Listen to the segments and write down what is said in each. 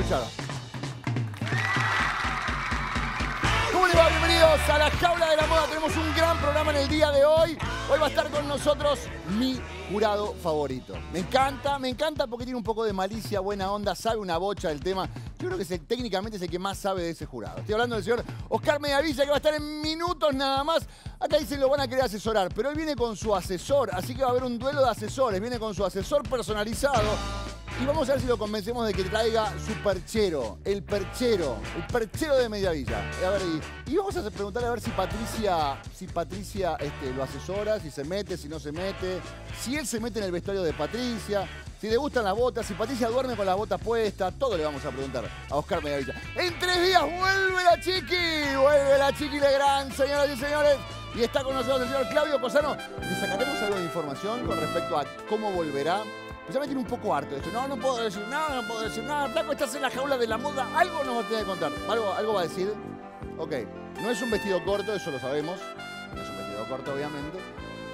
escuchar. ¿Cómo les va? Bienvenidos a la Jaula de la Moda. Tenemos un gran programa en el día de hoy. Hoy va a estar con nosotros mi jurado favorito. Me encanta, me encanta porque tiene un poco de malicia, buena onda, sabe una bocha del tema. Yo creo que es técnicamente es el que más sabe de ese jurado. Estoy hablando del señor Oscar Mediavilla, que va a estar en minutos nada más. Acá dicen lo van a querer asesorar, pero él viene con su asesor, así que va a haber un duelo de asesores. Viene con su asesor personalizado. Y vamos a ver si lo convencemos de que traiga su perchero, el perchero, el perchero de Mediavilla. A ver, y, y vamos a preguntarle a ver si Patricia, si Patricia este, lo asesora, si se mete, si no se mete, si él se mete en el vestuario de Patricia, si le gustan las botas, si Patricia duerme con las botas puestas, todo le vamos a preguntar a Oscar Mediavilla. En tres días vuelve la chiqui, vuelve la chiqui Legrand, señoras y señores. Y está con nosotros el señor Claudio Cosano. Le sacaremos algo de información con respecto a cómo volverá. Ya me tiene un poco harto esto. No, no puedo decir nada, no puedo decir nada. Flaco, estás en la jaula de la moda. Algo nos va a tener que contar. Algo, algo va a decir. Ok. No es un vestido corto, eso lo sabemos. No es un vestido corto, obviamente.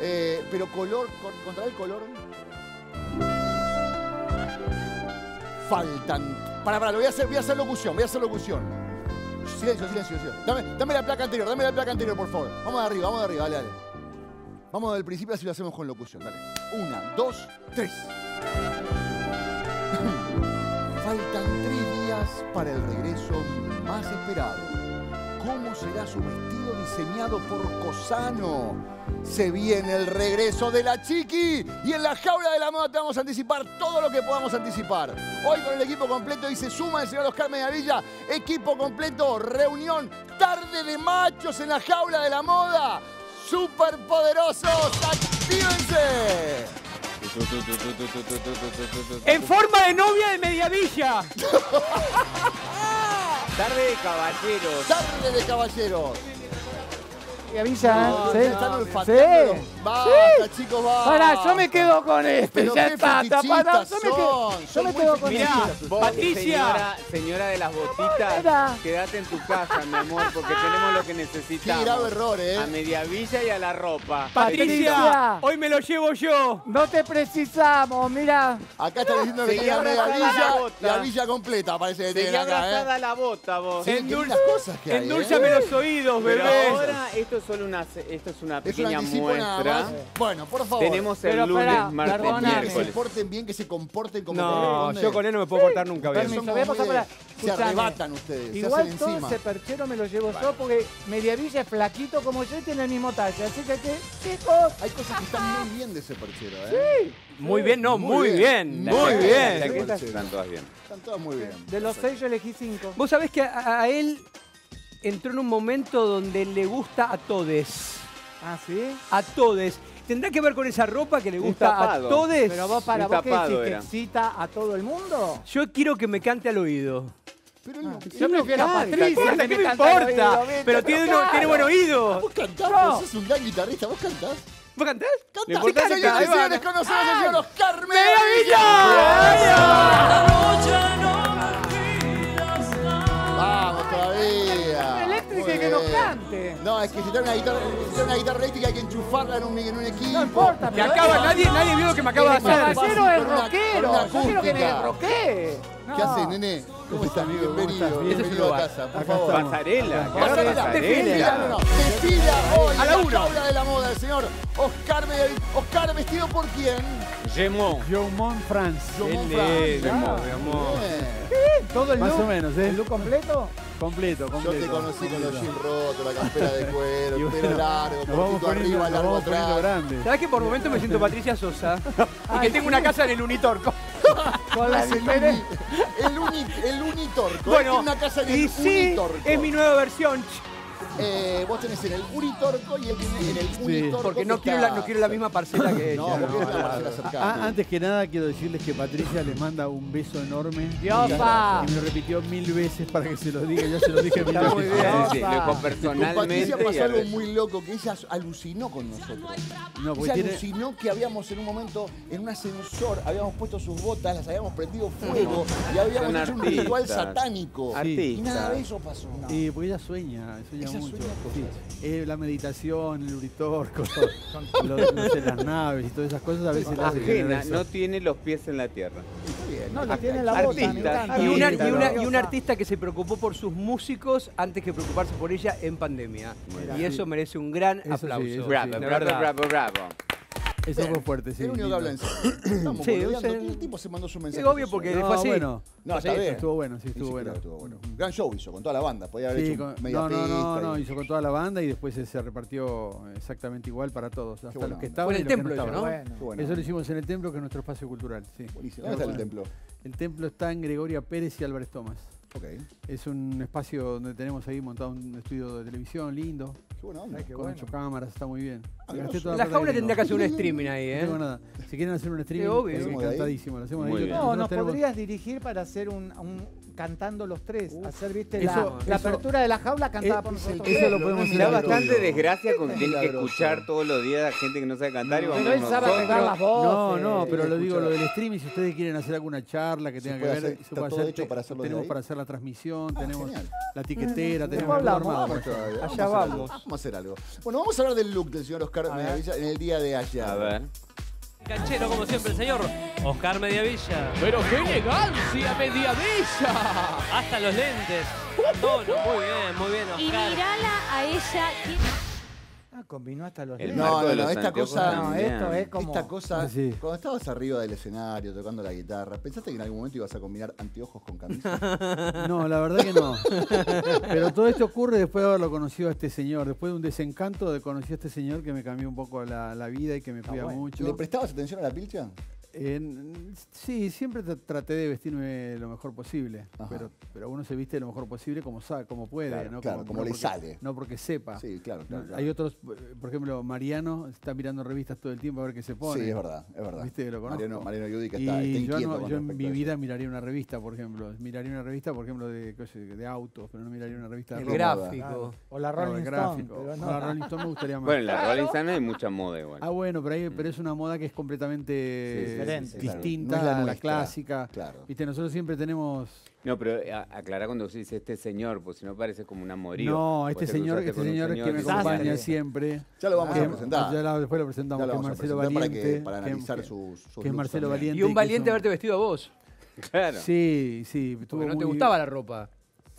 Eh, pero color, con- contra el color. Faltan. Para, para, lo voy a hacer, voy a hacer locución, voy a hacer locución. Silencio, silencio, silencio. Dame, dame la placa anterior, dame la placa anterior, por favor. Vamos de arriba, vamos de arriba, dale, dale. Vamos del principio así lo hacemos con locución, dale. Una, dos, tres. Faltan tres días para el regreso más esperado. ¿Cómo será su vestido diseñado por Cosano? Se viene el regreso de la Chiqui y en la jaula de la moda te vamos a anticipar todo lo que podamos anticipar. Hoy con el equipo completo y se suma el señor Oscar Mediavilla. Equipo completo, reunión, tarde de machos en la jaula de la moda. Superpoderosos, actívense. En forma de novia de Mediavilla. Tarde de caballeros. Tarde de caballeros. Avisa, No, ¿sí? están. Sí. Basta, chicos, basta. Pará, yo me quedo con este. Pero ya qué está, pará, yo me quedo, yo son me quedo con Mirá, este. Patricia. Señora, señora de las botitas, quédate en tu casa, mi amor, porque tenemos lo que Qué necesitamos. grave error, ¿eh? A Mediavilla y a la ropa. Patricia, Patricia. hoy me lo llevo yo. No te precisamos, mira. Acá está diciendo que tiene media abrazada la villa completa, parece que tiene acá, abrazada ¿eh? la bota, vos. Sí, qué Endul- lindas cosas que hay, Endúlzame ¿eh? los oídos, Pero bebé. ahora esto es solo una, esto es una Es un pequeña muestra. Bueno, por favor. Tenemos el Pero lunes, pará, martes, perdóname. que se miércoles. porten bien, que se comporten como No, corresponde. yo con él no me puedo portar nunca, son Permiso, voy a pasar la- Se arrebatan ustedes, se Igual hacen todo encima. ese perchero me lo llevo yo porque Mediavilla es flaquito como yo y tiene el mismo talle. Así que, que, chicos, Hay cosas que están muy bien de ese perchero, ¿eh? Muy bien, no, Muy muy bien. bien, muy bien. Sí. están todas bien. Están todas muy bien. de los seis yo elegí cinco. Vos sabés que a, a él entró en un momento donde le gusta a todes. Ah, ¿sí? A todes. ¿Tendrá que ver con esa ropa que le gusta a todes? Pero vos para vos que decís excita a todo el mundo. Yo quiero que me cante al oído. Pero no- Yo prefiero a canta, Patricia. ¿Qué me me importa? Pero tiene, Claro. tiene buen oído. Vos cantás, No. vos sos un gran guitarrista, vos cantás. ¿Vos cantás? Cantás, y cantar. señores, con nosotros el señor Oscar No, es que si trae una guitarra, si trae una guitarra eléctrica hay que enchufarla en un, en un equipo. No importa, Que pero acaba, nadie, nadie vio lo que me acaba de El hacer. caballero es rockero. Yo quiero que me roquee. ¿Qué hace, nene? ¿Cómo estás, amigo? Bienvenido, Ese es bienvenido a casa, por Acá favor. estamos. Pasarela, ¿qué hace Pasarela, desfila, desfila, no, no, desfila hoy A la en uno. jaula de la moda el señor Oscar Medellín. Oscar, ¿vestido por quién? Gemón. Jomont France. Ah, mi amor. bien. Todo el Más look. o menos, ¿eh? ¿El look completo? Completo, Yo completo. te conocí con los jeans rotos, la campera de cuero, el pelo largo, cortito arriba, largo atrás. grandes. ¿Sabés que por momentos me siento Patricia Sosa? Y que Ay, tengo una casa en el Unitorco. Con la el, uni, el, uni, el unitorco. Bueno, tiene una casa en el y sí, unitorco. es mi nueva versión. Eh, vos tenés en el unitorco y él tiene en el unitorco. Porque que no quiero, la, no quiero la misma parcela que ella. No, porque no, no, parcela no. cercana. Ah, antes que nada, quiero decirles que Patricia les manda un beso enorme. Diosa. Y me lo repitió mil veces para que se lo diga. Yo se lo dije mil Está muy veces. bien. Sí, sí, lo dijo Con personalmente. Patricia pasó algo muy loco, que ella alucinó con nosotros. No, porque Ella tiene, alucinó que habíamos en un momento, en un ascensor, habíamos puesto sus botas, las habíamos prendido fuego y habíamos Son hecho un ritual satánico. Y nada de eso pasó. y porque ella sueña, sueña Ella mucho. sí. cosas. Eh, la meditación, el uritorco, no las naves y todas esas cosas a veces tener Ajena, no tiene los pies en la tierra. No, lo tiene en la bota, encanta. Y, una- y Claro. una- y un artista que se preocupó por sus músicos antes que preocuparse por ella en pandemia. Y eso merece un gran Eso sí, aplauso. eso Bravo, bravo, bravo, bravo. Eso fue fuerte, sí. el único que habla en serio. Estamos Sí, boludeando. sea, El tipo se mandó su mensaje. es obvio porque No, fue así. bueno, No, está Sí, bien. estuvo bueno, sí, estuvo sí, bueno. estuvo bueno. Gran show hizo con toda la banda. Podía haber Sí, hecho con- media no, no, no, pista no, y- hizo con toda la banda y después se, se repartió exactamente igual para todos, hasta buena los que onda. estaban Fue en y el los que templo eso, estaban. ¿no? Bueno. Qué bueno. Eso lo hicimos en el templo, que es nuestro espacio cultural, sí. Buenísimo. ¿Dónde está el templo? El templo está en Gregoria Pérez y Álvarez Tomás. Ok. Es un espacio donde tenemos ahí montado un estudio de televisión lindo, buena onda. Ay, qué con bueno. ocho cámaras, está muy bien. Ah, La jaula tendría que hacer un streaming ahí, No ¿eh? tengo nada. Si quieren hacer un streaming, obvio. de ahí. encantadísimo. Lo hacemos ahí. Muy que bien. No, nos podrías dirigir para hacer un, un- cantando los tres. hacer, viste, la, Eso- la apertura de la jaula cantada Eh, por nosotros. Eso tres. lo podemos hacer Da bastante desgracia con Es tener que escuchar todos los días a gente que no sabe cantar y vamos Pero él sabe las voces. No, no, pero lo digo, lo del streaming, si ustedes quieren hacer alguna charla que Se tenga que ver, hacer- se está puede todo hacer, hecho para hacerlo tenemos para hacer la transmisión, Ah, tenemos genial. la tiquetera, tenemos. Vamos todavía. Allá Vamos vamos. a hacer algo. Bueno, vamos a hablar del look del señor Oscar en el día de ayer. A ver. Canchero, como siempre, el señor Oscar Mediavilla. Pero qué elegancia, Mediavilla. Hasta los lentes. Tono. Muy bien, muy bien, Y Oscar. mirala a ella. Ah, combinó hasta los lentes. No, no, no, los esta cosa- No, esto es como... Esta cosa, Sí. cuando estabas arriba del escenario tocando la guitarra, ¿pensaste que en algún momento ibas a combinar anteojos con camisa? No, la verdad que no. Pero todo esto ocurre después de haberlo conocido a este señor. Después de un desencanto de conocer a este señor que me cambió un poco la, la vida y que me cuida bueno. mucho. ¿Le prestabas atención a la pilcha? En- sí, siempre tra- traté de vestirme lo mejor posible, Ajá. pero, pero uno se viste lo mejor posible como sabe, como puede, Claro, ¿no? claro, como le porque- sale. No porque sepa. Sí, claro, claro. claro. Hay otros, eh, por ejemplo, Mariano está mirando revistas todo el tiempo a ver qué se pone. Sí, es verdad, es verdad. ¿Viste? Lo conozco. Mariano, Mariano Yudi que Y está, está yo, no- yo en mi vida miraría una revista, por ejemplo. Miraría una revista, por ejemplo, de, qué sé, de autos, pero no miraría una revista de El ropa. gráfico. O la No, Rolling Stone. gráfico. pero no. La Rolling Stone me gustaría más. Bueno, en la Rolling Stone hay mucha moda igual. Ah, bueno, pero, hay- pero es una moda que es completamente Sí, sí, sí, diferente, claro. distinta No es la clásica. Claro. Viste, nosotros siempre tenemos. No, pero a- aclara cuando se dice este señor, pues si no parece como un amorío. No, este te señor, este señor, que me acompaña siempre. Ya lo vamos que- a presentar. Ya después lo Ya presentamos, lo que es vamos a Marcelo presentar para, que, Valiente. para analizar que- sus, sus que es Marcelo también. Valiente. Y un valiente haberte vestido a vos. Claro. Sí, sí. Porque no te gustaba la ropa.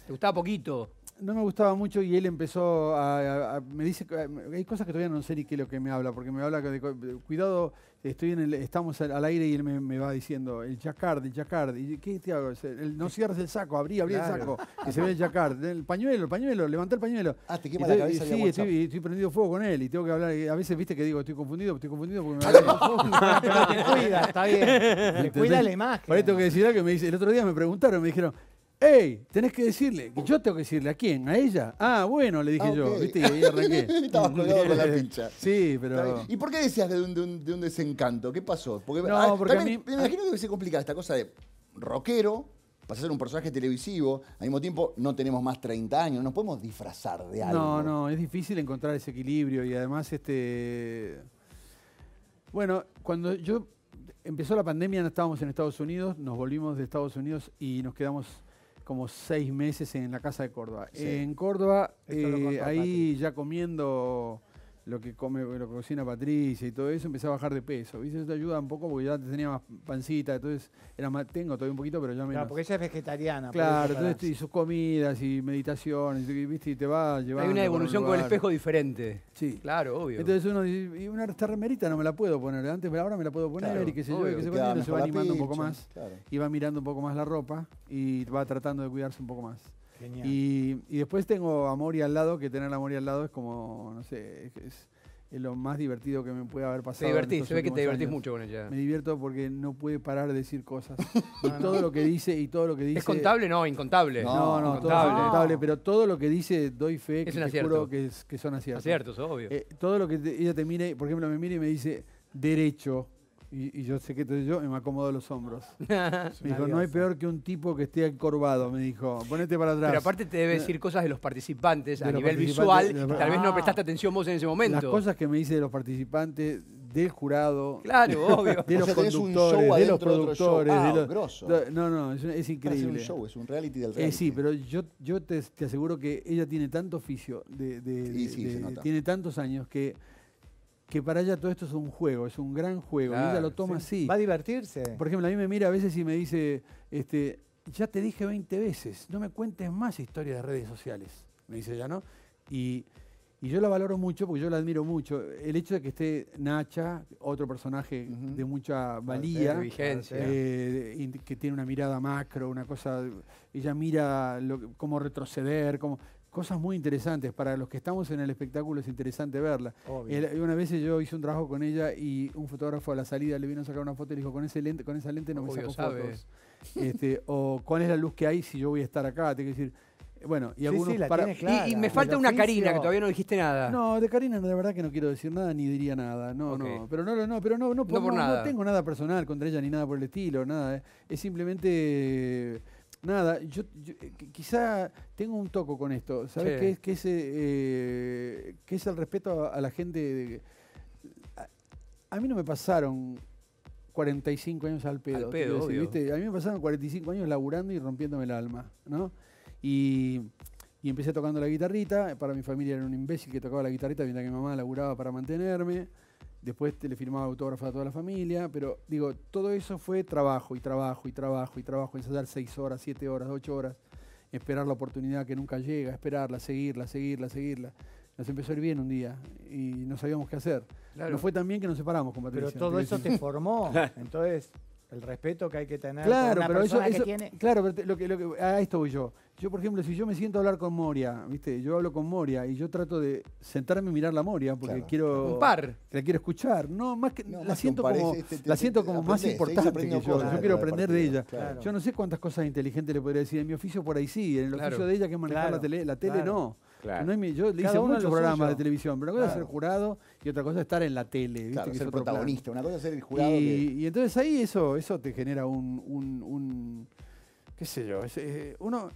Te gustaba poquito. No me gustaba mucho y él empezó a, a- a- me dice que- hay cosas que todavía no sé ni qué es lo que me habla porque me habla de cuidado estoy en el, estamos al, al aire y él me, me va diciendo el jacquard el jacquard y qué te hago el- no cierres el saco abrí abrí el saco que se ve el jacquard el pañuelo el pañuelo levanta el pañuelo Ah, te quema Y la estoy- cabeza y sí estoy, estoy prendido fuego con él y tengo que hablar a veces viste que digo estoy confundido estoy confundido porque me Pero te cuida, está bien. Te cuida la imagen. Por ahí tengo que decir algo que me dice. El otro día me preguntaron, me dijeron, hey, tenés que decirle. Yo tengo que decirle, ¿a quién? ¿A ella? Ah, bueno, le dije Ah, yo. ¿Viste? Y ahí arranqué. Estabas colgado con la pincha. Sí, pero. ¿Y por qué decías de un, de un- de un desencanto? ¿Qué pasó? Porque, No, ah, porque a también mí- Me imagino que debe ser complicada esta cosa de rockero, pasar a ser un personaje televisivo, al mismo tiempo no tenemos más 30 años, no nos podemos disfrazar de algo. No, no, es difícil encontrar ese equilibrio y además, este. Bueno, cuando yo empezó la pandemia, no estábamos en Estados Unidos, nos volvimos de Estados Unidos y nos quedamos como seis meses en la casa de Córdoba. Sí. En Córdoba, eh, ahí ya comiendo lo que come, lo que cocina Patricia y todo eso, empecé a bajar de peso. ¿Viste? Eso te ayuda un poco porque ya tenía más pancita, entonces era más, tengo todavía un poquito, pero ya menos. Claro, porque ella es vegetariana. Claro, entonces y sus comidas y meditaciones, y, ¿viste? Y te va llevando. Hay una evolución un con el espejo diferente. Sí. Claro, obvio. Entonces uno dice, y una esta remerita no me la puedo poner, antes pero ahora me la puedo poner Claro, y sé yo, obvio. yo, queda y uno se va animando un poco más claro. y va mirando un poco más la ropa y va tratando de cuidarse un poco más. Genial. Y, y después tengo a Mori al lado, que tener a Mori al lado es como, no sé, es, lo más divertido que me puede haber pasado. te divertís, se ve que te divertís años. mucho con ella. Me divierto porque no puede parar de decir cosas. y todo lo que dice, y todo lo que dice... ¿Es contable? No, incontable. No, no, todo es Incontable. incontable, pero todo lo que dice doy fe Es que un te acierto. juro que, es- que son aciertos. Aciertos, obvio. Eh, todo lo que te- ella te mire, por ejemplo, me mira y me dice derecho, y, y yo sé que entonces yo y me acomodo los hombros. Me dijo, no hay peor que un tipo que esté encorvado, me dijo, ponete para atrás. Pero aparte te debe decir cosas de los participantes De a los nivel participantes, visual los- tal vez no Ah. prestaste atención vos en ese momento. Las cosas que me dice de los participantes, del jurado, Claro, obvio. de O los sea, tenés un conductores, show de los productores. Ah, de los- no, no, es, es increíble. un show, es un reality del Eh, reality. sí, pero yo, yo te, te aseguro que ella tiene tanto oficio, de, de- sí, nota. tiene tantos años que, que para ella todo esto es un juego, es un gran juego. y ella lo toma así. Va a divertirse. Por ejemplo, a mí me mira a veces y me dice, este, ya te dije 20 veces, no me cuentes más historias de redes sociales, me dice ella, ¿no? Y, y yo la valoro mucho porque yo la admiro mucho. El hecho de que esté Nacha, otro personaje de mucha valía, de vigencia. eh, que tiene una mirada macro, una cosa, ella mira lo que- cómo retroceder, cómo, cosas muy interesantes. Para los que estamos en el espectáculo es interesante verla. Obvio. El- una vez yo hice un trabajo con ella y un fotógrafo a la salida le vino a sacar una foto y le dijo, con ese lente, con esa lente no me saco sabe. fotos. Este, o cuál es la luz que hay si yo voy a estar acá. Te quiero decir, bueno, y Sí, algunos sí, la para- Y- clara. y, me falta una Karina, que todavía no dijiste nada. No, de Karina la verdad que no quiero decir nada ni diría nada. No, no. Pero no, no, no, pero no, no, por nada. tengo nada personal contra ella ni nada por el estilo, nada. eh. Es simplemente eh, nada. Yo, yo, eh, qui- quizá tengo un toco con esto. ¿Sabes Sí. qué es? Que es, eh, que es el respeto a, a la gente. de- a, a mí no me pasaron 45 años al pedo. Al pedo, decir, obvio. ¿viste? A mí me pasaron 45 años laburando y rompiéndome el alma, ¿no? Y, y empecé tocando la guitarrita. Para mi familia era un imbécil que tocaba la guitarrita mientras que mi mamá laburaba para mantenerme. Después te le firmaba autógrafo a toda la familia. Pero digo, todo eso fue trabajo y trabajo y trabajo y trabajo. Ensayar 6 horas, 7 horas, 8 horas. Esperar la oportunidad que nunca llega, esperarla, seguirla, seguirla, seguirla. Nos empezó a ir bien un día y no sabíamos qué hacer. Claro. No fue tan bien que nos separamos con Pero todo eso te formó. Entonces, el respeto que hay que tener Claro, por una pero eso, persona que eso- tiene... claro, pero te- lo que, lo que- a esto voy yo. Yo, por ejemplo, si yo me siento a hablar con Moria, ¿viste? Yo hablo con Moria y yo trato de sentarme y mirar la Moria porque Claro. quiero Un par. la quiero escuchar. No, más que No, la más que siento como es- este- la siento como más importante que yo. Yo quiero aprender de ella. claro. Yo no sé cuántas cosas inteligentes le podría decir. En mi oficio por ahí sí, en el Claro. oficio de ella que es manejar la tele, la tele claro. no. Claro. No es mi- yo le hice uno muchos programas suyo. de televisión, pero una cosa es ser jurado y otra cosa es estar en la tele. ¿viste? Claro, que es ser plan. protagonista. Una cosa es ser el jurado. Y, que- y entonces ahí eso, eso te genera un, un- un- qué sé yo, es, eh, uno,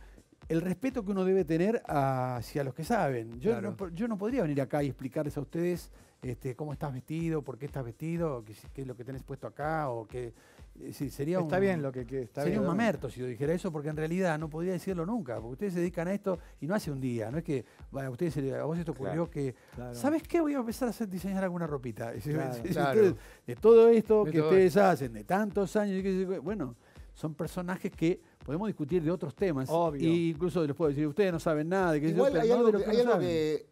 el respeto que uno debe tener hacia los que saben. Yo, Claro. no, po- yo no podría venir acá y explicarles a ustedes este, cómo estás vestido, por qué estás vestido, qué, es lo que tenés puesto acá, o qué. eh, si sería Está un, bien lo que, que está sería bien. un mamerto si yo dijera eso, porque en realidad no podría decirlo nunca, porque ustedes se dedican a esto y no hace un día, no es que bueno, a ustedes a vos te ocurrió que Claro. ¿Sabes qué? Voy a empezar a hacer diseñar alguna ropita. Claro, si ustedes- de todo esto De que todo ustedes hacen de tantos años, bueno, son personajes que podemos discutir de otros temas. Obvio. Y incluso les puedo decir, ustedes no saben nada, de yo, hay no algo, de que, que hay, no algo que,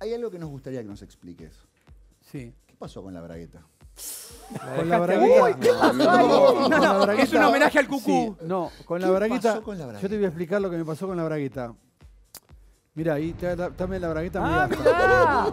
hay algo que nos gustaría que nos expliques. Sí. ¿Qué pasó con la bragueta? Con la bragueta. Uy, ¿qué pasó No, ahí? con la No, es un homenaje al cucú. Sí, no, con la ¿Qué bragueta. con la bragueta? Yo te voy a explicar lo que me pasó con la bragueta. Mira, ahí, te- ta- dame la bragueta. ¡Ah!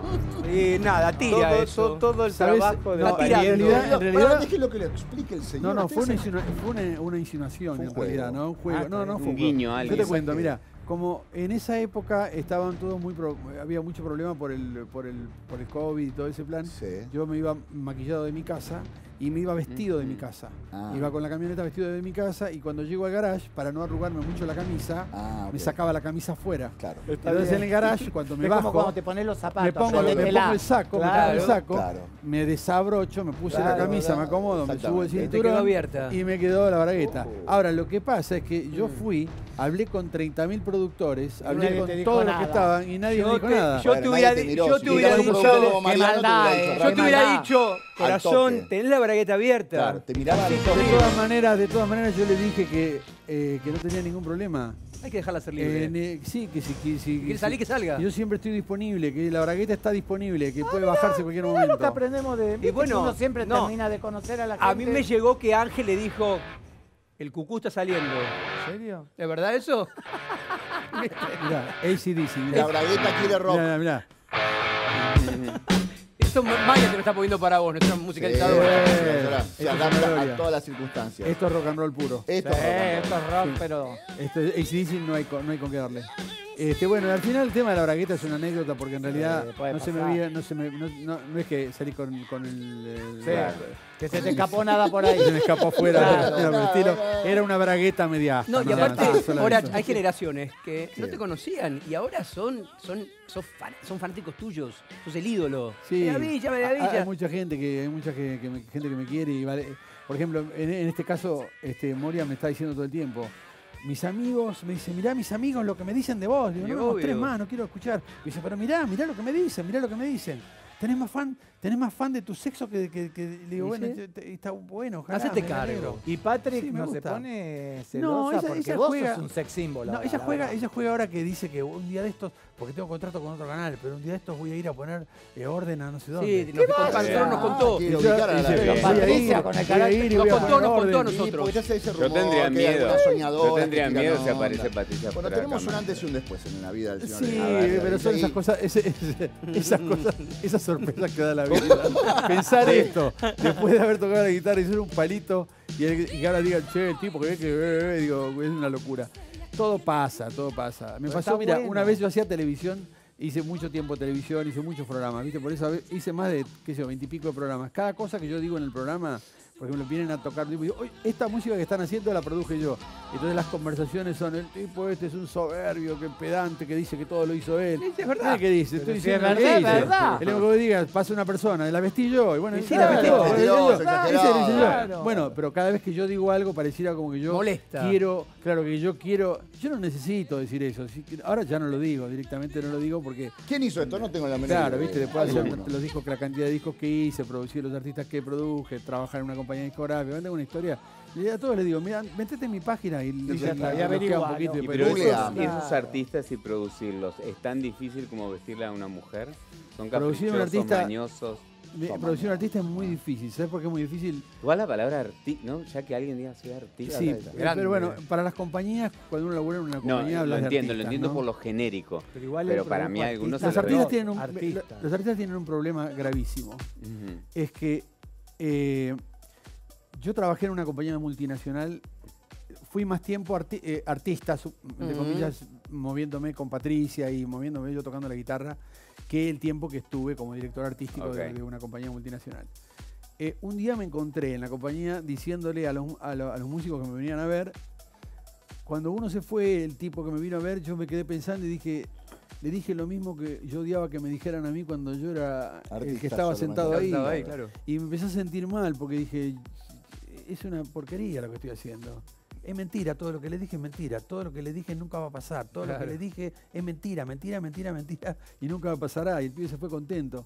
Y nada, tira todo, eso. to- todo el ¿Sabes? trabajo de No, La tira- en realidad, en Para, realidad déjelo que lo explique el señor. No, no, fue una, Ustedes- insinu- fue una, una insinuación Fue un en realidad. ¿no? Un juego. Ah, no, no, un fue un guiño juego. a Yo te cuento, mira, como en esa época estaban todos muy. pro- había mucho problema por el, por, el, por el COVID y todo ese plan. Sí. Yo me iba maquillado de mi casa y me iba vestido de mi casa. Ah. Iba con la camioneta vestido de mi casa y cuando llego al garage, para no arrugarme mucho la camisa, Ah, me sacaba la camisa afuera. Claro. Entonces en el garage, cuando me Es como bajo, cuando te pones los zapatos. me pongo, me aprendetela. pongo el saco, me Claro. pongo el saco, Claro. me desabrocho, me puse la camisa, claro, me acomodo, me subo el cinturón abierta. y me quedó la bragueta. Ahora, lo que pasa es que yo fui, hablé con 30.000 productores, hablé nadie con todos los que estaban y nadie Yo me dijo te- nada. yo Bueno, te hubiera yo te hubiera dicho-. Yo "Rami, te hubiera maldad". dicho, corazón, tenés la bragueta abierta. Claro, te miraba De todas maneras, de todas maneras yo le dije que, eh, que no tenía ningún problema. Hay que dejarla ser libre. Eh, ne- sí, que si, que si- Si quiere salir, que salga. Yo siempre estoy disponible, que la bragueta está disponible, que puede bajarse en cualquier Mirá lo que momento. aprendemos de... viste que bueno, uno siempre no. termina de conocer a la gente. A mí me llegó que Ángel le dijo, el cucú está saliendo. ¿En serio? ¿Es verdad eso? Mirá, ACDC, La mirá. bragueta quiere rock. Mirá, mirá. Esto Maya te lo está poniendo para vos, nuestra musicalizadora. sí, Se adapta a todas las circunstancias. Esto es rock and roll puro. Esto Sí, es rock and roll. esto es rock, pero... Esto es ACDC no hay, con- no hay con qué darle. Este, bueno, al final el tema de la bragueta es una anécdota porque en realidad Eh, no se me veía, no se me, no, no- no es que salí con, con el, el- Sí, que se te escapó nada por ahí. se me escapó afuera, Claro, era, estilo. claro. era una bragueta media. No, y aparte, ahora hay generaciones que no te conocían y ahora son, son, son, fan- son fanáticos tuyos. Sos el ídolo. Sí. Villa, Hay- mucha gente que, hay mucha que, que me- gente que me quiere y vale. Por ejemplo, en, en este caso, este, Moria me está diciendo todo el tiempo. Mis amigos, me dice, mirá mis amigos lo que me dicen de vos. Digo, no me obvio. más, no quiero escuchar. Y dice, pero mirá, mirá lo que me dicen, mirá lo que me dicen. Tenés más fan, tenés más fan de tu sexo que, que, que- le digo, ¿Y bueno, te- te- está bueno, ojalá. Hacete me cargo. Y Patrick Sí, me no se gusta. pone celosa ella- porque ella vos juega- sos un sex símbolo. No, ella la juega, ella juega ahora que dice que un día de estos, porque tengo contrato con otro canal, pero un día de estos voy a ir a poner eh, orden a no sé dónde. Sí, nos contó, vas? Patrón nos contó. Quiero Y yo- ubicar a la dice, vida. voy a Patricia con el y Nos contó, nos contó a nosotros. Yo tendría que miedo. Yo tendría que miedo si aparece Patricia Bueno, tenemos un antes y un después en la vida del señor. Sí, pero son esas cosas, ese- ese- esas cosas, esas sorpresas que da la vida. Pensar esto, después de haber tocado la guitarra y ser un palito, y, el- y que ahora digan, che, el tipo que ve que ve, ve", digo, es una locura. Todo pasa, todo pasa. Me Pero pasó, mira, bueno. una vez yo hacía televisión, hice mucho tiempo televisión, hice muchos programas, ¿viste? Por eso hice más de, qué sé yo, veintipico de programas. Cada cosa que yo digo en el programa, por ejemplo, vienen a tocar, digo, "Oye, esta música que están haciendo la produje yo. Entonces las conversaciones son, el tipo este es un soberbio, que pedante, que dice que todo lo hizo él. es verdad. ¿Qué dice? Estoy es diciendo lo que verdad, dice. es verdad. El único que digas, pasa una persona, la vestí yo, y bueno, Y sí, la vestí yo. Bueno, pero cada vez que yo digo algo pareciera como que yo Molesta. quiero, claro que yo quiero, yo no necesito decir eso. ahora ya no lo digo, directamente no lo digo porque ¿Quién hizo esto? No tengo la menor Claro, idea. viste, después los discos, la cantidad de discos que hice, producir los artistas que produje, trabajar en una compañía discográfica, tengo una historia. Y a todos les digo, mira, metete en mi página y, Y ya está, y y nos averigua, un poquito ¿no? y pero esos, esos artistas y producirlos, ¿es tan difícil como vestirle a una mujer? Son Producir un caprichosos, artista- mañosos. Producir un artista es muy difícil. ¿Sabes por qué es muy difícil? Igual la palabra artista, ¿no? Ya que alguien diga soy artista. Sí, ¿sabes? eh, pero bueno, para las compañías, cuando uno labura en una No, compañía, lo hablas de entiendo, lo entiendo ¿no? por lo genérico. Pero igual Pero para mí algunos Los lo artistas, tienen un, Artista. los artistas tienen un problema gravísimo. Ujú. Es que eh, yo trabajé en una compañía multinacional, fui más tiempo arti- eh, artista, de comillas, moviéndome con Patricia y moviéndome yo tocando la guitarra, que el tiempo que estuve como director artístico de- una compañía multinacional. Eh, un día me encontré en la compañía diciéndole a los, a lo- a los músicos que me venían a ver, cuando uno se fue, el tipo que me vino a ver, yo me quedé pensando y dije, le dije lo mismo que yo odiaba que me dijeran a mí cuando yo era el que estaba sentado ahí. Estaba ahí, claro. Y me empecé a sentir mal porque dije, es una porquería lo que estoy haciendo. Es mentira, todo lo que le dije es mentira, todo lo que le dije nunca va a pasar, todo lo que le dije es mentira, mentira, mentira, mentira, y nunca pasará, y el pibe se fue contento.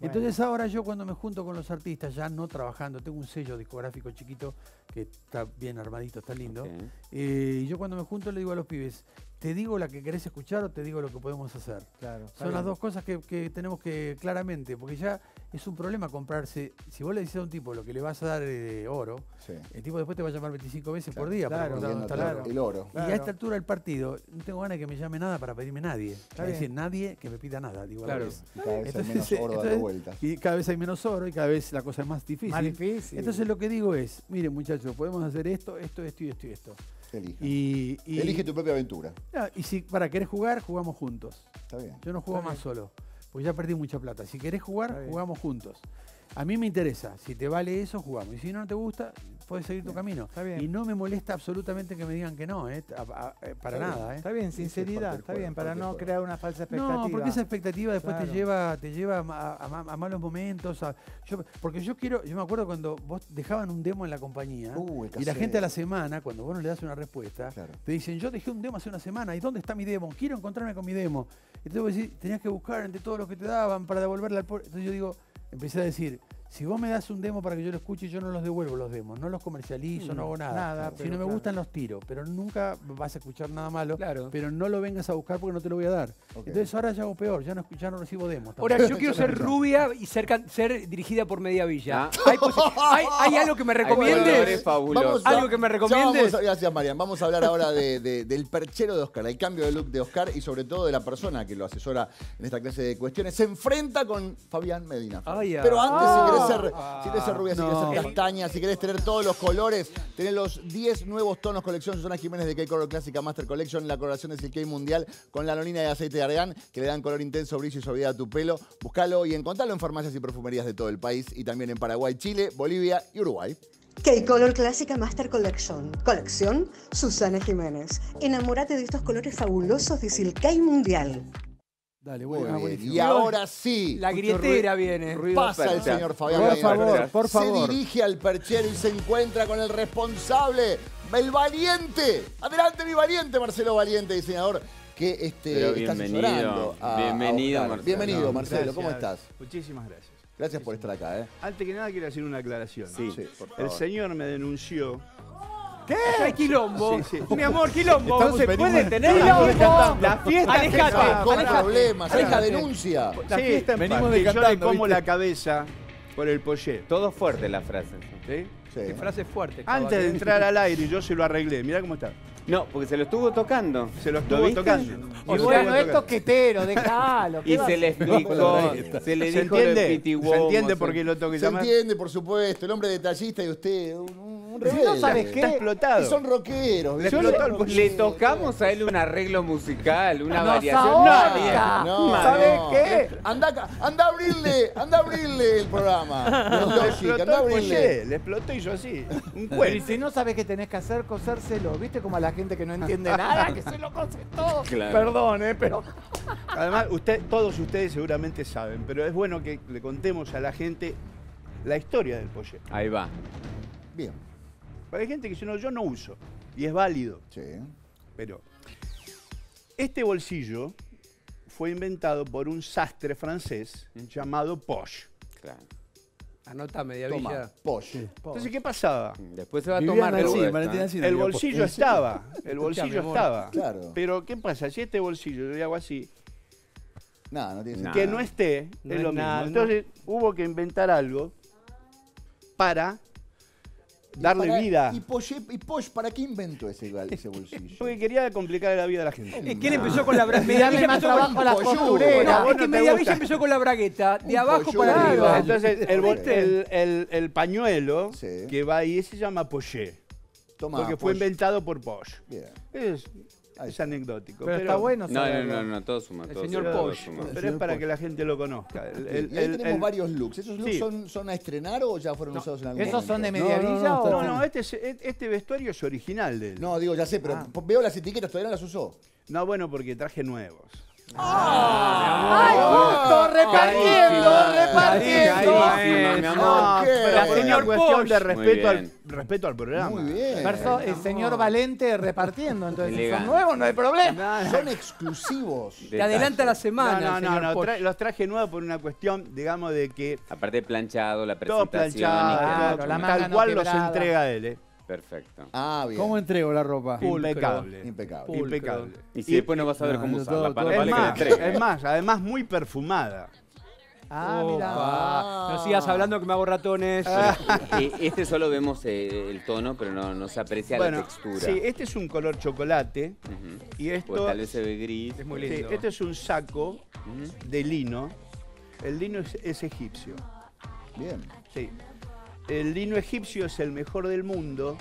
Entonces ahora yo cuando me junto con los artistas, ya no trabajando, tengo un sello discográfico chiquito que está bien armadito, está lindo, eh, y yo cuando me junto le digo a los pibes, ¿te digo la que querés escuchar o te digo lo que podemos hacer? Claro, Son las dos cosas que, que tenemos que claramente, porque ya es un problema comprarse. Si vos le dices a un tipo lo que le vas a dar de oro, Sí. el tipo después te va a llamar 25 veces Claro, por día para claro, está el oro. Y Claro. a esta altura del partido, no tengo ganas de que me llame nada para pedirme nadie. Es decir, bien. nadie que me pida nada. Digo, a la Claro. vez. Y cada vez hay menos eh, oro entonces, vueltas. Y cada vez hay menos oro y cada vez la cosa es más difícil. Más difícil. Entonces lo que digo es, miren muchachos, podemos hacer esto, esto, esto y esto y esto. Elige. Y, y- Elige tu propia aventura. Ah, y si para querés jugar, jugamos juntos. Está bien. Yo no juego Está más solo, porque ya perdí mucha plata. Si querés jugar, jugamos juntos. A mí me interesa. Si te vale eso, jugamos. Y si no te gusta, puedes seguir tu camino. Está bien. Y no me molesta absolutamente que me digan que no, ¿eh? A- a- eh, para Está bien. nada. ¿eh? Está bien, sinceridad, está bien, para no crear una falsa expectativa. No, porque esa expectativa después Claro. te lleva, te lleva a, ma- a ma- a malos momentos. yo- porque yo quiero, yo me acuerdo cuando vos dejaban un demo en la compañía Uh, y la gente a la semana, cuando vos no le das una respuesta, Claro. te dicen, yo dejé un demo hace una semana, ¿y dónde está mi demo? Quiero encontrarme con mi demo. Entonces vos decís, tenías que buscar entre todos los que te daban para devolverle al pobre. Entonces yo digo, empecé a decir, si vos me das un demo para que yo lo escuche, yo no los devuelvo los demos, no los comercializo, no hago nada. nada, si no me claro. gustan los tiro, pero nunca vas a escuchar nada malo, Claro. pero no lo vengas a buscar porque no te lo voy a dar. Entonces ahora ya hago peor, ya no, ya no recibo demos. Ahora, yo quiero ser rubia y ser, dirigida por Media Villa. Ah. ¿Hay, posi- hay- hay algo que me recomiendes? a- ¿Algo que me recomiendes? vamos a- gracias, Marian. Vamos a hablar ahora de- de- del perchero de Oscar, el cambio de look de Oscar y sobre todo de la persona que lo asesora en esta clase de cuestiones. Se enfrenta con Fabián Medina. Ay, ah. Pero antes, si querés querés ser, si querés ser rubia, si querés ser castaña, si querés tener todos los colores, tenés los 10 nuevos tonos colección Susana Jiménez de K-Color Clásica Master Collection, la coloración de Silk Mundial con la lonina de aceite de argán que le dan color intenso, brillo y suavidad a tu pelo. Buscalo y encontralo en farmacias y perfumerías de todo el país y también en Paraguay, Chile, Bolivia y Uruguay. K-Color Clásica Master Collection. Colección Susana Jiménez. Enamórate de estos colores fabulosos de Silkei Mundial. Dale, Muy bueno, ah, bien. buenísimo. Y ahora sí. La grietera viene. Pasa el señor Fabián Por favor, por Se favor. dirige al perchero y se encuentra con el responsable, el valiente. Adelante, mi valiente, Marcelo Valiente, diseñador, que este, Pero bienvenido, a bienvenido, Oscar. Marcelo. Bienvenido, Marcelo, ¿cómo estás? Muchísimas gracias. Gracias por estar acá, ¿eh? Antes que nada quiero hacer una aclaración. Sí. Sí, por El señor me denunció. Hay quilombo. Sí, sí. Mi amor, quilombo. Estamos- no se puede tener venimos la, la fiesta. Alejate. Con problemas, alejate. denuncia. sí, fiesta en venimos de yo le como la cabeza por el pollé. Todo fuerte la frase. ¿sí? Sí. Qué frase fuerte. Antes de entrar al aire yo se lo arreglé. Mirá cómo está. No, porque se lo estuvo tocando. Se lo estuvo viste? tocando. Y Lo bueno, estuvo es toquetero, déjalo. ¿qué Y se le explicó, se le ¿Se dijo lo de entiende? Piti ¿Se entiende se- por qué lo tengo que Se entiende, por supuesto, el hombre detallista y usted, un, Si rebelde. no sabes Está qué, explotado. Y son rockeros. Le, tocamos a él un arreglo musical, una Nos variación. ahoga. No, bien. No, ¿Sabes no. qué? Anda, acá, anda a abrirle, anda a abrirle el programa. Le explotó anda a el abrirle. Le explotó y yo así. Un Y si no sabes qué tenés que hacer, cosérselo. ¿Viste como a la gente que no entiende nada, que se lo cose todo? Claro. Perdón, ¿eh? Pero... Además, usted, todos ustedes seguramente saben, pero es bueno que le contemos a la gente la historia del pollé. Ahí va. Bien, Porque hay gente que dice, no, yo no uso. Y es válido. sí. Pero este bolsillo fue inventado por un sastre francés llamado Poche. Claro. Anota media Toma, villa. Entonces, ¿qué pasaba? Después se va a tomar Valentina ¿eh? Alsina, El bolsillo estaba, el bolsillo estaba. Claro. Pero, ¿qué pasa? Si este bolsillo, yo le hago así, No, no tiene que no esté, No es es lo mismo. nada, no. Entonces, hubo que inventar algo para darle Para- vida. ¿Y Posh, ¿Y Posh para qué inventó ese, ese bolsillo? Porque quería complicar la vida a la gente. Eh, ¿Quién empezó con la Me bragueta? No, es que te media gusta. villa empezó con la bragueta, de Un abajo para arriba. Entonces, el, bol- ¿Viste? el- el- el pañuelo Sí. que va ahí se llama poché. Toma, Porque fue Posh. inventado por. Bien. Es, es anecdótico. Pero está bueno No, no, no, no, todo suma. El todo señor suma, todo Posh. suma. Pero es para que la gente lo conozca. El- el- y ahí el- tenemos el- varios looks. ¿Esos looks Sí. son, son a estrenar o ya fueron usados en algún ¿Esos son de momento? media No, no, villa no, o...? No, no, este, es- este vestuario es original de él. No, digo, ya sé, pero Ah. veo las etiquetas, todavía no las usó. No, bueno, porque traje nuevos. ¡Ay, justo! ¡Repartiendo! ¡Repartiendo! Mi amor. Pero La por una señor cuestión de respeto al, respeto al programa. Muy bien. Verso- el señor Valente repartiendo. Entonces, si son nuevos, no hay problema. Son exclusivos. Te adelanta la semana. No, no, el no, señor no, Posh. tra- los traje nuevos por una cuestión, digamos, de que Aparte planchado, la todo presentación. planchado, y que- Claro, todo- la manga tal no cual los entrega él. eh. Perfecto. Ah, bien. ¿Cómo entrego la ropa? Pulcro. Impecable. Impecable. Pulcro. Impecable. Y si después no vas a no, cómo usarla, todo- Es más, es más, además muy perfumada. Ah, mira. No sigas hablando que me hago ratones. Eh, Este solo vemos eh, el tono, pero no, no se aprecia Bueno, la textura. sí, este es un color chocolate y esto, Pues tal vez se ve gris. Es muy sí, lindo. este es un saco de lino. El lino es, es egipcio. Bien. Sí. El lino egipcio es el mejor del mundo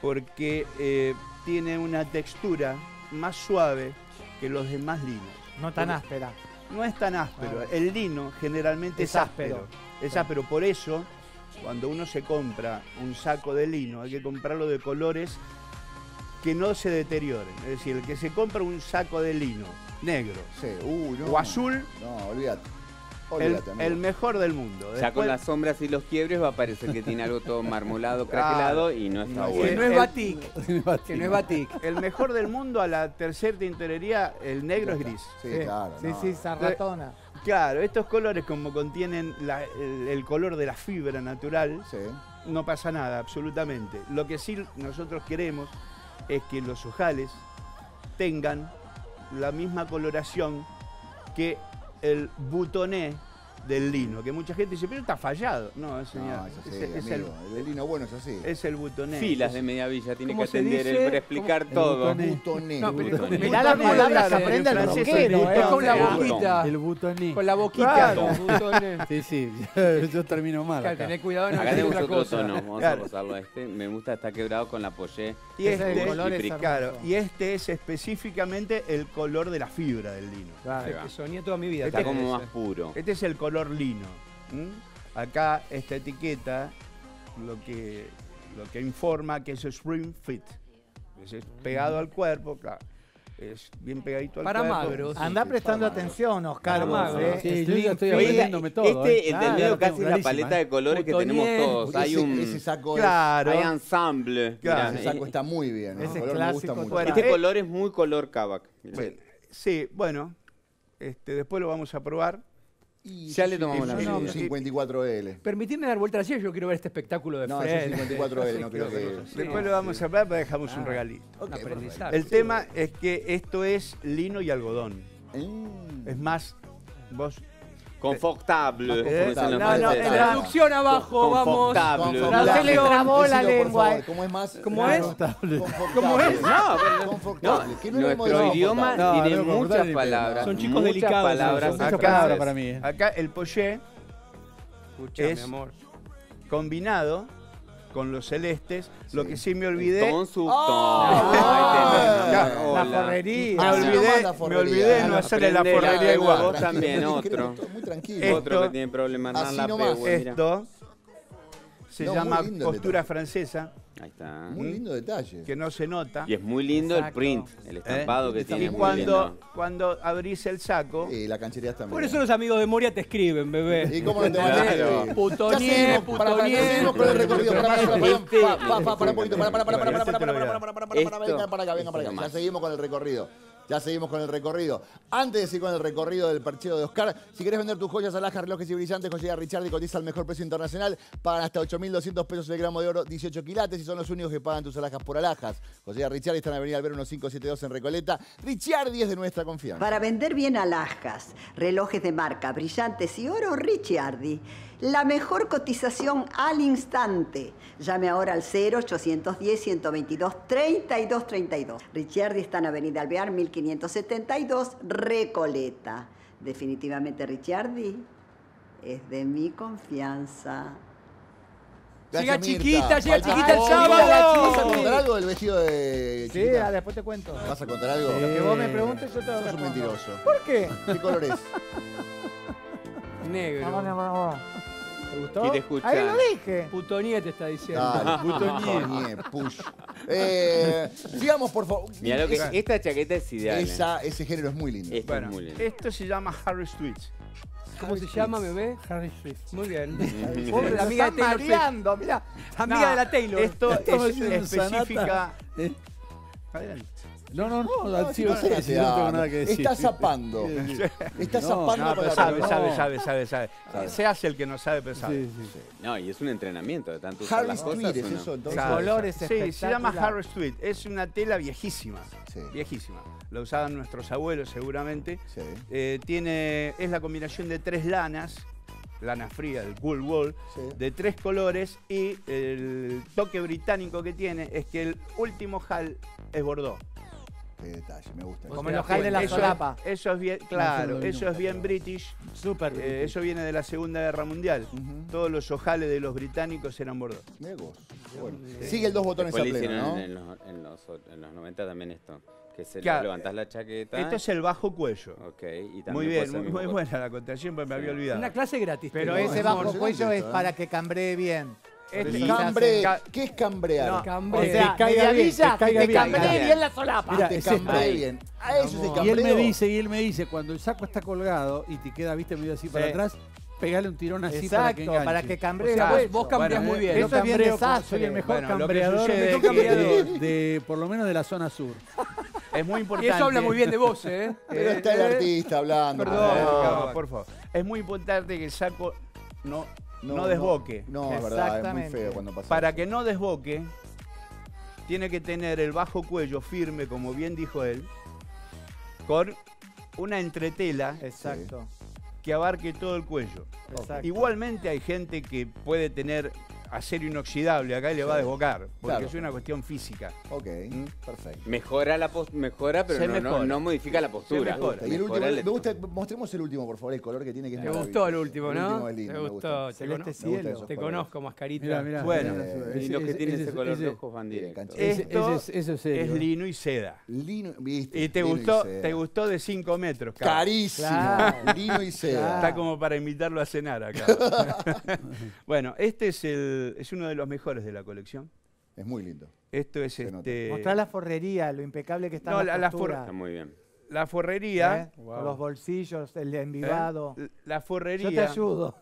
porque eh, tiene una textura más suave que los demás linos. No tan áspera. No es tan áspero. El lino generalmente es, Es áspero. áspero. Es áspero. Por eso, cuando uno se compra un saco de lino, hay que comprarlo de colores que no se deterioren. Es decir, el que se compra un saco de lino negro Sí. Uh, no. o azul, No, olvídate. El, mejor del mundo. Ya Después- con las sombras y los quiebres va a parecer que tiene algo todo marmolado, craquelado y no está No, Que bueno. no es batik. Que no es batik. El mejor del mundo a la tercera tintorería, el negro es gris. Sí, Sí, claro. Sí, no. sí, zarratona. Claro, estos colores como contienen la- el, el color de la fibra natural, Sí. no pasa nada, absolutamente. Lo que sí nosotros queremos es que los ojales tengan la misma coloración que el butoné del lino, que mucha gente dice, pero está fallado. No, señor, No, es así, es, es el, amigo. El lino bueno es así. es el butoné. Filas de Mediavilla, tiene que ¿Cómo se atender él para explicar ¿Cómo? todo. El botoné. Butoné. No, pero Butoné. Mirá las palabras que claro, aprende el en francés rockero, es ¿eh? Con la boquita. El butoné. Con la boquita. Claro. Sí, sí, yo termino mal. Claro, acá. tené cuidado, no Acá tenemos otro tono, vamos Claro. a pasarlo a este. Me gusta, está quebrado con la pollé. Y este, color y claro, este es específicamente el color de la fibra del lino. Va. Que soñé toda mi vida. Está como más puro. Este es el color lino. ¿m? Acá esta etiqueta lo que, lo que informa que es spring fit. Es, es pegado al cuerpo, claro. Es bien pegadito al Para cuerpo. magros. Anda prestando para atención, Oscar. Para vos, magro. ¿eh? Sí, yo Slim ya estoy fit. aprendiéndome todo. este, ¿eh? medio la casi la paleta ¿eh? de colores que tenemos todos. Hay ese, un ese saco, es- Claro. hay ensemble. Claro. ese Mirá, saco eh, está muy bien. Ese El color me gusta clásico mucho. Bueno, Este eh, color es muy color Kavak. Bueno, sí, bueno. Este, después lo vamos a probar. Y Ya le tomamos la medida. 54L. Permitidme dar vuelta a la silla, yo quiero ver este espectáculo de No, Fred. 54L, no creo que... Después lo vamos a probar, pero dejamos un regalito. Ok, Aprendizaje. El tema es que esto es lino y algodón. Mm. Es más, vos Confortable. Confortable. No, no, franceses. era- Traducción abajo, vamos. No se le trabó la lengua, favor, eh. ¿Cómo es más? ¿Cómo es? Confortable. ¿Cómo es? No, no, no nuestro idioma No, tiene no, muchas palabras. Son chicos muchas delicados, palabras. Acá- palabras para mí. ¿eh? Acá el poché Es- mi amor. combinado con los celestes, lo que sí me olvidé. Ah, tenés, ya, hola. La forrería. Me Así olvidé, la me forrería. olvidé no Ah, hacerle la forrería de igual. vos también, otro. Muy tranquilo. Otro que tiene problemas. Esto se llama costura francesa, Ahí está. Muy lindo detalle. que no se nota. Y es muy lindo el print, el estampado que Está tiene. Y cuando, cuando abrís el saco, Y la canchería está Por eso los amigos de Moria te escriben, bebé. ¿Y cómo no te van a escribir? Putonier, para, para, putonier. Para, para, para, para, Este- para, para, para, para un poquito. Para, para, para, para, para, Este. Ya seguimos con el recorrido. Antes de seguir con el recorrido del parcheo de Oscar, si querés vender tus joyas, alhajas, relojes y brillantes, joyería Richard y cotiza al mejor precio internacional. Pagan hasta 8.200 pesos el gramo de oro, 18 quilates y son los únicos que pagan tus alhajas por alhajas. Joyería Richard está en Avenida Albero 1572 en Recoleta. Richard es de nuestra confianza. Para vender bien alhajas, relojes de marca, brillantes y oro, Ricciardi. La mejor cotización al instante. Llame ahora al 0810-122-3232. Ricciardi está en Avenida Alvear 1572, Recoleta. Definitivamente Ricciardi es de mi confianza. Llega Mirta. chiquita, llega Falta- chiquita el sábado. ¿Vas a contar algo del vestido de Sí, ah, después te cuento. ¿Vas a contar algo? Lo que vos me preguntes, yo te lo Sos un respondo. mentiroso. ¿Por qué? ¿Qué color es? Negro. ¿Te gustó? Quiere escuchar. Ahí lo dije. Putonier te está diciendo. Dale, Butonier, push. Eh, sigamos, por favor. Mira lo que Esa- esta chaqueta es ideal. ¿eh? esa- ese género es muy lindo. Esta bueno, es muy linda. esto se llama Harry Switch. ¿Cómo se llama, bebé? Harry Swift. Muy bien. Pobre, la amiga de Taylor mareando, mirá. Amiga No, de la Taylor. Esto Estaba es específica. Eh, Adelante. No, no, no, No, sí, no, sí, no tengo nada que decir. Está zapando. Está zapando No, pero sabe, sabe, sabe, sabe, sabe, Se hace el que no sabe, pero sabe. Sí, sí, sí. No, y es un entrenamiento de tanto usar Harry las cosas. Es eso, entonces. Colores. Sí, se llama. Harry Street. Es una tela viejísima. Sí. Viejísima. La usaban nuestros abuelos seguramente. Sí. Eh, tiene, es la combinación de tres lanas, lana fría, el wool wool, Sí. de tres colores y el toque británico que tiene es que el último hal es bordó. Qué detalle, me gusta. Como el ojal de la eso, solapa. eso es bien, claro, eso nunca, es bien pero- british. Súper. Eh, eso viene de la Segunda Guerra Mundial. Todos los ojales de los británicos eran. Bueno. Sigue el dos botones Después a le pleno, en, los, en, los, en los 90 también esto. Que se Claro. levantás la chaqueta. Esto es el bajo cuello. Ok, y también Muy bien, muy, buena la contracción, pues me había olvidado. Una clase gratis. Pero No, ese es bajo cuello es ¿eh? para que cambree bien. Este-. Cambre. Ca- ¿Qué es cambrear? No, Cambre. o sea, Que caiga bien, que caiga te bien. Caiga bien la solapa. Mira, te es cambré bien. A eso es el Y él cambreo. me dice, y él me dice, cuando el saco está colgado y te queda, viste, medio así para Sí. atrás, pegale un tirón así para que Exacto, enganche. para que cambree O sea, vos, vos Bueno, muy bien. Yo Eso es bien cambreo desastre. soy el mejor Bueno, lo que cambreador es que- de- de- por lo menos de la zona sur. Es muy Y importante. eso habla muy bien de vos, ¿eh? Pero está el Eh, artista hablando. Perdón. No, por favor. Es muy importante que el saco no, no, desboque. No, es verdad, es muy Exactamente. feo cuando pasa Para eso. que no desboque, tiene que tener el bajo cuello firme, como bien dijo él, con una entretela Exacto. que abarque todo el cuello. Exacto. Igualmente hay gente que puede tener acero inoxidable acá y le va a desbocar, porque Claro. es una cuestión física. Ok, perfecto. Mejora la pos- mejora, pero no, no- mejora. no modifica la postura. Se mejora. Y el último, el me gusta, mostremos el último, por favor, el color que tiene que es Te gustó el último, El ¿no? último es lindo, Te me gustó. gusta. Te, Celeste cono- cielo. te conozco, mascarita. Mirá, mirá. Bueno. Eh, Y los que tienen ese- ese color ese- de ojos van. Ese- Esto ese es- eso es serio. Es lino y seda. Lino, ¿viste? Y te Lino gustó, seda. te gustó de 5 metros. cara. Carísimo. Claro. Lino y seda. Está como para invitarlo a cenar acá. bueno, este es, el, es uno de los mejores de la colección. Es muy lindo. Esto es este. Mostrar la forrería, lo impecable que está No, la, la- la costura, Está muy bien. La forrería. ¿eh? Los bolsillos, el ¿eh? envivado. La Yo te forrería. ayudo.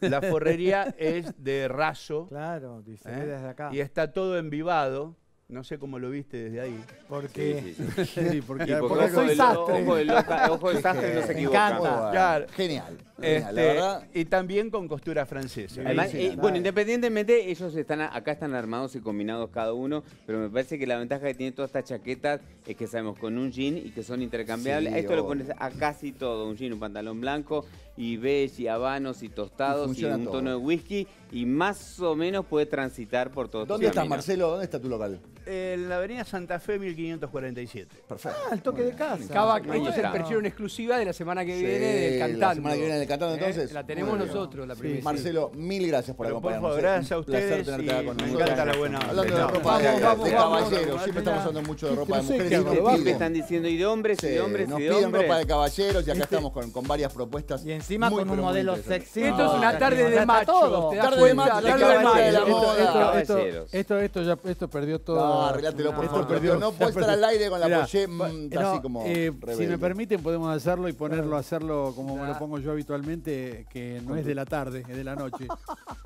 La forrería es de raso. Claro, dice ¿eh? desde acá. Y está todo envivado. No sé cómo lo viste desde ahí. Porque Sí, sí, sí. Sí, porque, Y porque porque ojo soy sastre. Ojo del loca- ojo del sastre no se Me equivoca. encanta. Claro. Genial. Genial, la Este, verdad. y también con costura francesa. Además, Sí, eh, bueno, independientemente, ellos están acá están armados y combinados cada uno, pero me parece que la ventaja que tiene todas estas chaquetas es que sabemos con un jean y que son intercambiables. Esto lo pones a casi todo, un jean, un pantalón blanco y beige y habanos y tostados y, funciona un todo. tono de whisky y más o menos puede transitar por todo. ¿Dónde estás, Marcelo? ¿Dónde está tu local? En la avenida Santa Fe 1547. Perfecto. Ah, el toque de casa. Esto es el perfil en exclusiva de la semana que Sí, viene del la cantando. semana que viene del Cantando, ¿Eh? entonces. La tenemos bien. nosotros, la primicia. Marcelo, mil gracias por Pero por acompañarnos. favor, eh. gracias a Un placer ustedes tenerte y acá con me nosotros. encanta la buena. Hablando de ropa de, vamos, vamos, de vamos, caballeros, vamos, siempre estamos hablando mucho de ropa de mujeres. y nos. Siempre piden- están diciendo y de hombres y Sí, de hombres nos y de piden hombres. ropa de caballeros y acá estamos con, varias propuestas. Y encima muy, con un modelo sexy. Esto es una tarde de machos. todo. ¿te das Tarde de esto, esto, ya esto perdió todo. No, arreglátelo, por Esto favor. perdió- No ya puedes estar al aire con la poché mm, así como. eh, si me permiten, podemos hacerlo y ponerlo, hacerlo como me lo pongo yo habitualmente, que no es de la tarde, es de la noche.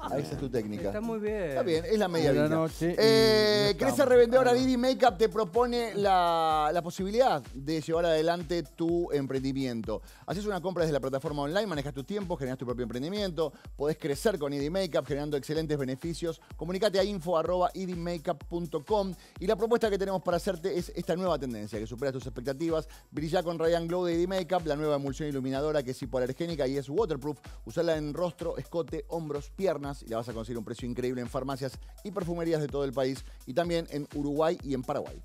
Ah, esa es tu técnica. Está muy bien. Está bien, es la media De la vida. noche Eh, Cresa. Revendedora. Didi Makeup te propone la, la posibilidad de llevar adelante tu emprendimiento. Haces una compra desde la plataforma online, manejas tu tiempo, generas tu propio emprendimiento, podés crecer con Didi Makeup generando excelentes beneficios. Comunicate a info.idimakeup.com y la propuesta que tenemos para hacerte es esta nueva tendencia que supera tus expectativas. Brilla con Radiant Glow de Didi Makeup, la nueva emulsión iluminadora que es hipoalergénica y es waterproof. Usarla en rostro, escote, hombros, piernas y la vas a conseguir un precio increíble en farmacias y perfumerías de todo el país y también en Uruguay y en Paraguay.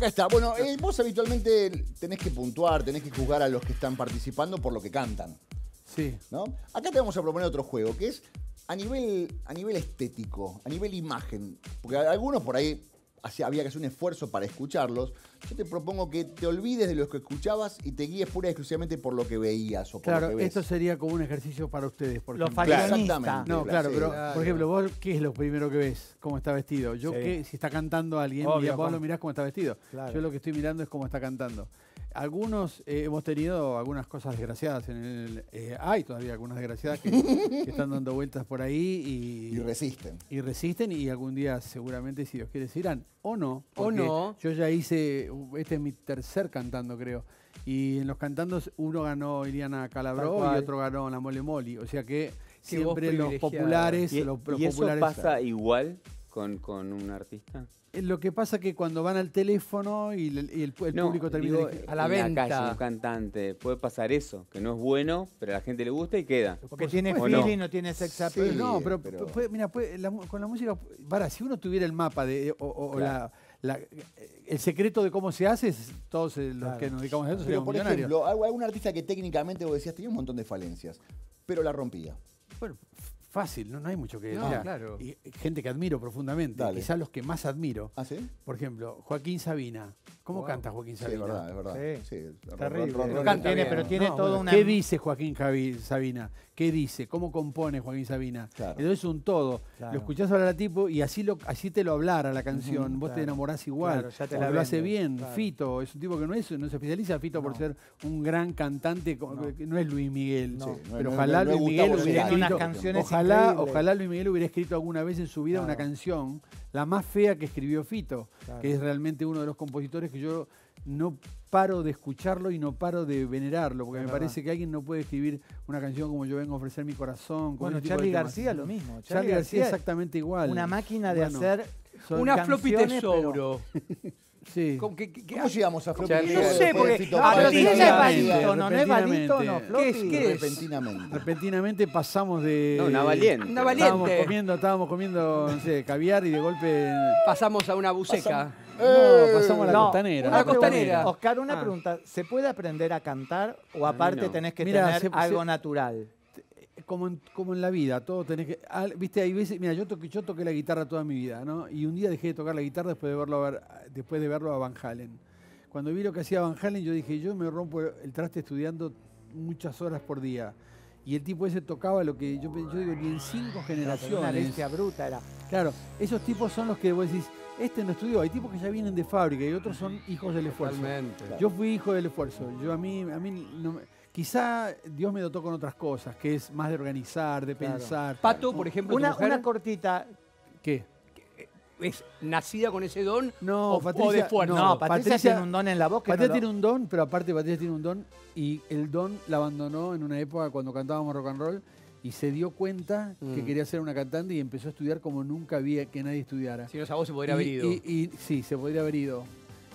Acá está. Bueno, eh, vos habitualmente tenés que puntuar, tenés que juzgar a los que están participando por lo que cantan. Sí. ¿no? Acá te vamos a proponer otro juego, que es a nivel, a nivel estético, a nivel imagen. Porque algunos por ahí hacía- había que hacer un esfuerzo para escucharlos. Yo te propongo que te olvides de lo que escuchabas y te guíes pura y exclusivamente por lo que veías o por lo Claro, que ves. esto sería como un ejercicio para ustedes. Por Los. Exactamente. No, claro, Sí. pero Claro. por ejemplo, vos, ¿qué es lo primero que ves? ¿Cómo está vestido? Yo, Sí. ¿qué? si está cantando alguien, Obvio, vos cómo- lo mirás cómo está vestido. Claro. Yo lo que estoy mirando es cómo está cantando. Algunos eh, hemos tenido algunas cosas desgraciadas en el. eh, hay todavía algunas desgraciadas que, que están dando vueltas por ahí y, Y resisten. y resisten y algún día seguramente, si Dios quiere, se irán. O no. O no. Yo ya hice, este es mi tercer cantando, creo. Y en los cantandos uno ganó Iliana Tal Calabró y otro ganó la Mole Moli. O sea que siempre los populares, ¿Y, los, los y eso populares. pasa igual con, con un artista? Eh, Lo que pasa que cuando van al teléfono y el, y el pu- el No, público termina digo, de- a la en venta. calle, un cantante, puede pasar eso, que no es bueno, pero a la gente le gusta y queda. Porque Por tiene feeling, no tiene sex appeal. No, pero, pero- puede- mira, puede- la con la música, para, si uno tuviera el mapa de, o, o- o Claro. la, la- el secreto de cómo se hace, es- todos eh, los Claro. que nos dedicamos a eso Pero seríamos por millonarios. ejemplo, hay algún artista que técnicamente vos decías tenía un montón de falencias, pero la rompía. Bueno, fácil, no, no hay mucho que No, mira, claro. Y gente que admiro profundamente, Dale. quizás los que más admiro. ¿Ah, sí? Por ejemplo, Joaquín Sabina. ¿Cómo Wow. canta Joaquín Sí, es Sabina? verdad, es verdad. Sí. Sí, Terrible. ron- ron- No ron- canta tiene, bien. pero tiene No, todo bueno, una. ¿Qué dice Joaquín Javi- Sabina? ¿Qué dice? ¿Cómo compone Joaquín Sabina? Claro. Entonces es un todo. Claro. Lo escuchás hablar a tipo y así, lo, así te lo hablara la canción. Vos te enamorás igual. Claro, ya te porque la lo hace bien. claro. Fito es un tipo que no es, no se especializa Fito por ser un gran cantante. No. es Luis Miguel. No. Sí, no- pero no- ojalá Luis Miguel hubiera unas canciones Ojalá, ojalá Luis Miguel hubiera escrito alguna vez en su vida una canción, la más fea que escribió Fito, Claro. que es realmente uno de los compositores que yo no paro de escucharlo y no paro de venerarlo, porque me parece que alguien no puede escribir una canción como yo vengo a ofrecer mi corazón. con Bueno, de Charlie. García lo mismo. Charlie, Charlie García García exactamente igual. Una máquina de Bueno, hacer Una floppy pero-. Sí. ¿Cómo, que- que- ¿Cómo llegamos a Floppy? No sé, porque- barítono, no es repentinamente. ¿Qué es? ¿Qué es? Repentinamente. Repentinamente pasamos de. No, una valiente. Una Estábamos valiente. comiendo, estábamos comiendo, no sé, caviar y de golpe. Pasamos a una buceca. No, pasamos a la No, costanera. una la costanera. Oscar, una Ah. pregunta. ¿Se puede aprender a cantar o A aparte no. tenés que Mira, tener se- algo se- natural? Como en, como en la vida, todo tenés que. al- Viste, hay veces. Mira, yo, toqué, yo toqué la guitarra toda mi vida, ¿no? Y un día dejé de tocar la guitarra después de verlo a, ver- después de verlo a Van Halen. Cuando vi lo que hacía Van Halen, yo dije, yo me rompo el traste estudiando muchas horas por día. Y el tipo ese tocaba lo que yo, digo, ni en cinco Una generaciones. bestia bruta era. Claro, esos tipos son los que vos decís, este no estudió. Hay tipos que ya vienen de fábrica y otros son hijos del esfuerzo. Totalmente. Yo fui hijo del esfuerzo. Yo a mí, a mí no me- quizá Dios me dotó con otras cosas, que es más de organizar, de Claro. pensar. Pato, por ejemplo, Una, mujer, una cortita. ¿Qué? es nacida con ese don No, o, o Patricia, de esfuerzo. No, Patricia, tiene un don en la voz que Patricia no lo- tiene un don, pero aparte Patricia tiene un don y el don la abandonó en una época cuando cantábamos rock and roll y se dio cuenta que Mm. quería ser una cantante y empezó a estudiar como nunca había que nadie estudiara. Si no, a vos se podría haber ido. Y, y- sí, se podría haber ido.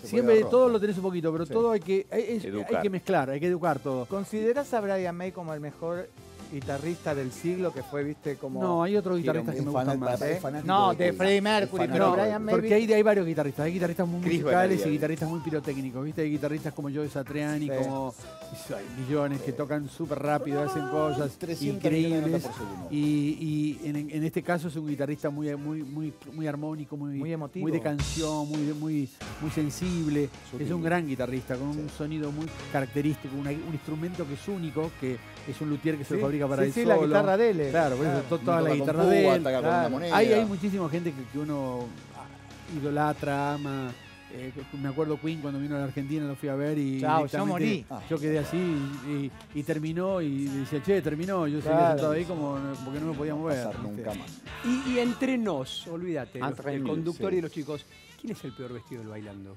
Siempre haber todo lo tenés un poquito, pero Sí. todo hay que, hay, es- hay que mezclar, hay que educar todo. ¿Consideras a Brian May como el mejor guitarrista del siglo que fue, viste, como... No, hay otros Quiero guitarristas que me gustan más. ¿eh? No, de de. Freddie Mercury, pero No, Brian porque hay, hay varios guitarristas, hay guitarristas muy Chris musicales y guitarristas muy pirotécnicos, ¿viste? Hay guitarristas como Joe Satriani, Sí. como hay millones que tocan súper rápido, hacen cosas 300 millones de increíbles. Y, y en, en este caso es un guitarrista muy, muy, muy, muy armónico, muy, Muy emotivo. muy de canción, muy, muy, muy sensible. Sutil. Es un gran guitarrista con un sonido muy característico, un instrumento que es único, que es un luthier que se Sí, lo fabrica para sí, él sí, solo. la guitarra de él. Claro, por eso to- toda la guitarra púa, de él. claro. moneda. Hay, hay muchísima gente que, que uno ah, idolatra, ama. Eh, me acuerdo Queen cuando vino a la Argentina, lo fui a ver y Chao, yo morí. Yo quedé así y, y- y terminó y decía, che, terminó. Yo seguía Claro. sentado ahí como porque no me podía mover. nunca más. Y, y entre nos, olvídate, Entre el conductor sí. y los chicos, ¿quién es el peor vestido del bailando?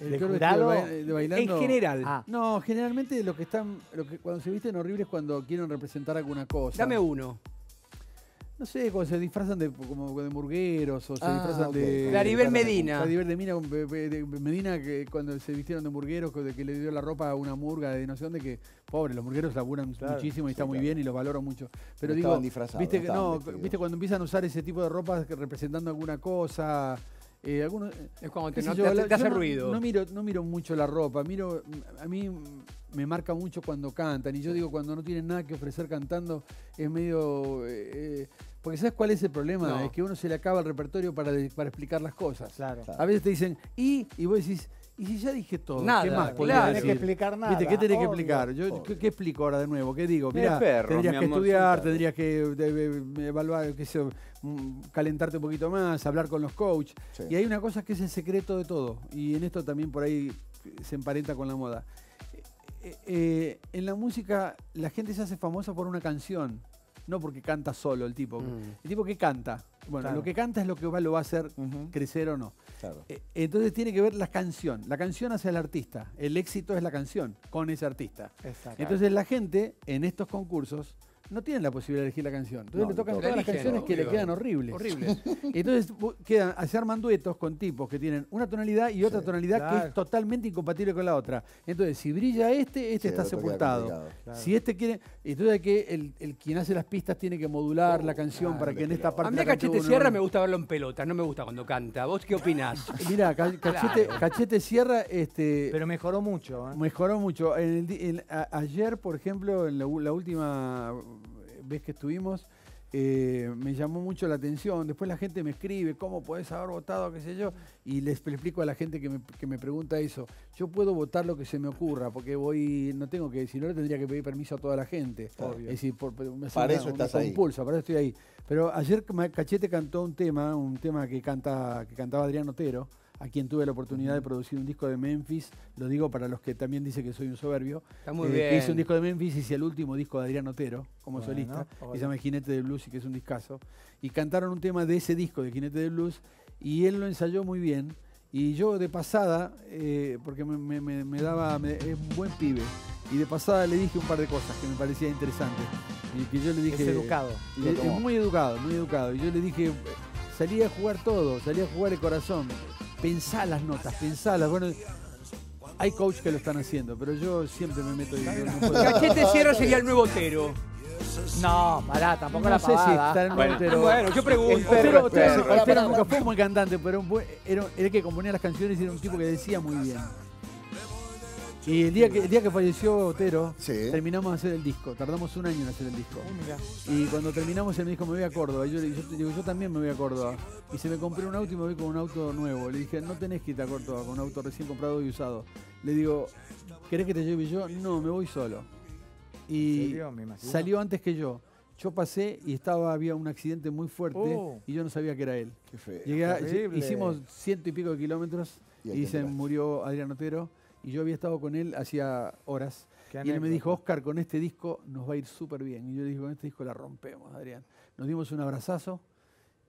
El ¿De peor jurado? vestido de, ba- de bailando. En general. Ah. No, generalmente lo que están, lo que cuando se visten horribles cuando quieren representar alguna cosa. Dame uno. No sé, cuando se disfrazan de como de murgueros o se Ah, disfrazan ok. de. Claribel de- Medina. Claribel de de- de- Medina que cuando se vistieron de murgueros, que- de que le dio la ropa a una murga de no sé dónde, que pobre, los murgueros laburan Claro, muchísimo y sí, está muy claro. bien y los valoro mucho. Pero No digo, estaban disfrazados, viste no estaban no, viste cuando empiezan a usar ese tipo de ropas que representando alguna cosa, eh, algunos, Es cuando te, no yo, te, la- te yo hace ruido. No miro, no miro mucho la ropa, miro, a mí me marca mucho cuando cantan y yo digo cuando no tienen nada que ofrecer cantando es medio... eh, eh, porque ¿sabes cuál es el problema? No. Es que uno se le acaba el repertorio para, para explicar las cosas. Claro. A veces te dicen, y, y vos decís, y si ya dije todo, Nada, ¿qué más claro. decir? que explicar nada. ¿Viste? ¿Qué tenés que explicar? Yo, obvio. ¿qué, qué explico ahora de nuevo? ¿Qué digo? Mirá, perros, tendrías mi que amor, estudiar, tendrías que de- de- evaluar, qué sé mm, calentarte un poquito más, hablar con los coaches. Sí. Y hay una cosa que es el secreto de todo, y en esto también por ahí se emparenta con la moda. Eh, eh, en la música la gente se hace famosa por una canción, no porque canta solo el tipo. Mm. El tipo que canta. Bueno, Claro. lo que canta es lo que va- lo va a hacer crecer o no. Claro. Eh, Entonces tiene que ver la canción. La canción hacia el artista. El éxito es la canción con ese artista. Exacto. Entonces la gente en estos concursos no tiene la posibilidad de elegir la canción. Entonces No, le tocan todas las canciones que le quedan horribles. Horrible. Entonces quedan, se arman duetos con tipos que tienen una tonalidad y otra Sí. tonalidad que es totalmente incompatible con la otra. Entonces, si brilla este, este Sí, está sepultado. Claro. Si este quiere. Entonces hay que el, el quien hace las pistas tiene que modular la canción claro, para que en esta parte. A mí a Cachete. Sierra me gusta verlo en pelota, no me gusta cuando canta. ¿Vos qué opinás? Mira, Cachete, Cachete Sierra, este. Pero mejoró mucho. ¿eh? Mejoró mucho. En el di- en- a- ayer, por ejemplo, en la última vez que estuvimos, eh, me llamó mucho la atención. Después la gente me escribe, ¿cómo podés haber votado? qué sé yo. Y les le explico a la gente que me, que me pregunta eso. Yo puedo votar lo que se me ocurra, porque voy, no tengo que, si no le tendría que pedir permiso a toda la gente. Obvio. Es decir, por, me Para una- eso un estás ahí. para eso estoy ahí. Pero ayer Cachete cantó un tema, un tema que canta, que cantaba Adrián Otero, a quien tuve la oportunidad de producir un disco de Memphis. Lo digo para los que también dicen que soy un soberbio. Está muy Eh, bien. Hice un disco de Memphis, hice el último disco de Adrián Otero como Bueno, solista, que se llama Jinete del Blues y que es un discazo. Y cantaron un tema de ese disco de Jinete del Blues y él lo ensayó muy bien. Y yo de pasada, eh, porque me, me- me- me daba, es un buen pibe, y de pasada le dije un par de cosas que me parecía interesantes. Y que yo le dije... Es educado. Y es muy educado, muy educado. Y yo le dije, salí a jugar todo, salí a jugar el corazón. Pensá las notas, pensalas. Bueno, hay coach que lo están haciendo, pero yo siempre me meto y no. Cachete Cierro sería el nuevo Otero. No, pará, tampoco No la sé si está en Bueno. Otero. Bueno, yo pregunto. Otero, nunca fue un buen cantante, pero era el que componía las canciones y era un tipo que decía muy bien. Y el día que, el día que falleció Otero, Sí. terminamos de hacer el disco. Tardamos un año en hacer el disco. Y cuando terminamos él me dijo, me voy a Córdoba. Y yo le digo, yo también me voy a Córdoba. Y se me compré un auto y me voy con un auto nuevo. Le dije, no tenés que irte a Córdoba con un auto recién comprado y usado. Le digo, ¿querés que te lleve yo? No, me voy solo. Y salió antes que yo. Yo pasé y estaba, había un accidente muy fuerte Oh. y yo no sabía que era él. Qué feo. Llegué hicimos ciento y pico de kilómetros Y y se murió Adrián Otero y yo había estado con él hacía horas Qué y él me dijo, Oscar, con este disco nos va a ir súper bien. Y yo le dije, con este disco la rompemos, Adrián. Nos dimos un abrazazo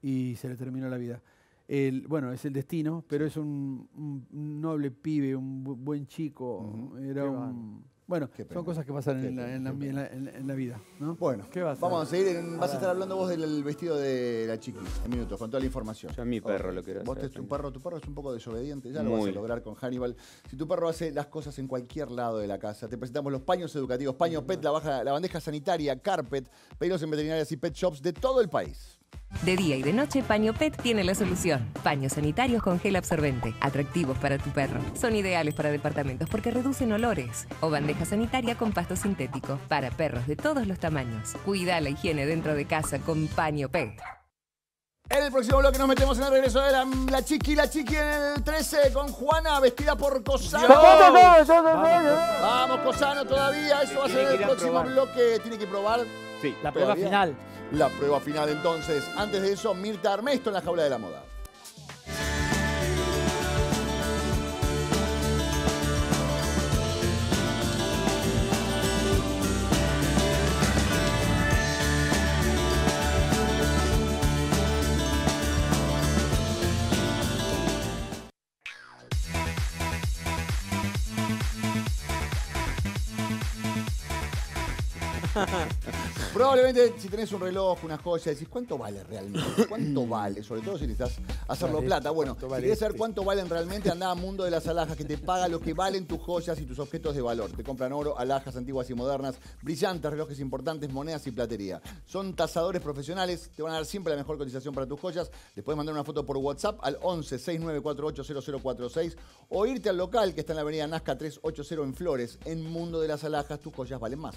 y se le terminó la vida. El, bueno, es el destino, pero es un, un noble pibe, un bu- buen chico. Era Qué un, bueno, Qué pena. son cosas que pasan en la, pena, en la- qué en la- en la- en la vida. ¿no? Bueno, ¿Qué vas a vamos a hacer? seguir. en- vas a estar hablando vos del vestido de la chiqui en minutos, con toda la información. Yo a mi perro lo quiero Vos hacer te- tu perro, tu perro es un poco desobediente, ya lo vas a lograr con Hannibal. Si tu perro hace las cosas en cualquier lado de la casa, te presentamos los paños educativos, paño pet, la, baja, la bandeja sanitaria, carpet, pedidos en veterinarias y pet shops de todo el país. De día y de noche, Paño Pet tiene la solución. Paños sanitarios con gel absorbente, atractivos para tu perro. Son ideales para departamentos porque reducen olores. O bandeja sanitaria con pasto sintético para perros de todos los tamaños. Cuida la higiene dentro de casa con Paño Pet. En el próximo bloque nos metemos en el regreso de la, la chiqui, la chiqui en el 13 con Juana vestida por Cosano. Vamos, Cosano, todavía. Eso va a ser el próximo probar. bloque. Tiene que probar Sí. La prueba ¿Todavía? final. La prueba final entonces. Antes de eso, Mirta Armesto en la jaula de la moda. Probablemente si tenés un reloj, una joya, decís, ¿cuánto vale realmente? ¿Cuánto vale? Sobre todo si necesitas hacerlo Vale plata. Bueno, ¿cuánto si vale querés saber este? cuánto valen realmente, anda a Mundo de las Alhajas, que te paga lo que valen tus joyas y tus objetos de valor. Te compran oro, alhajas antiguas y modernas, brillantes, relojes importantes, monedas y platería. Son tasadores profesionales, te van a dar siempre la mejor cotización para tus joyas. Les puedes mandar una foto por WhatsApp al 11 6948 0046 o irte al local que está en la avenida Nazca 380 en Flores. En Mundo de las Alhajas, tus joyas valen más.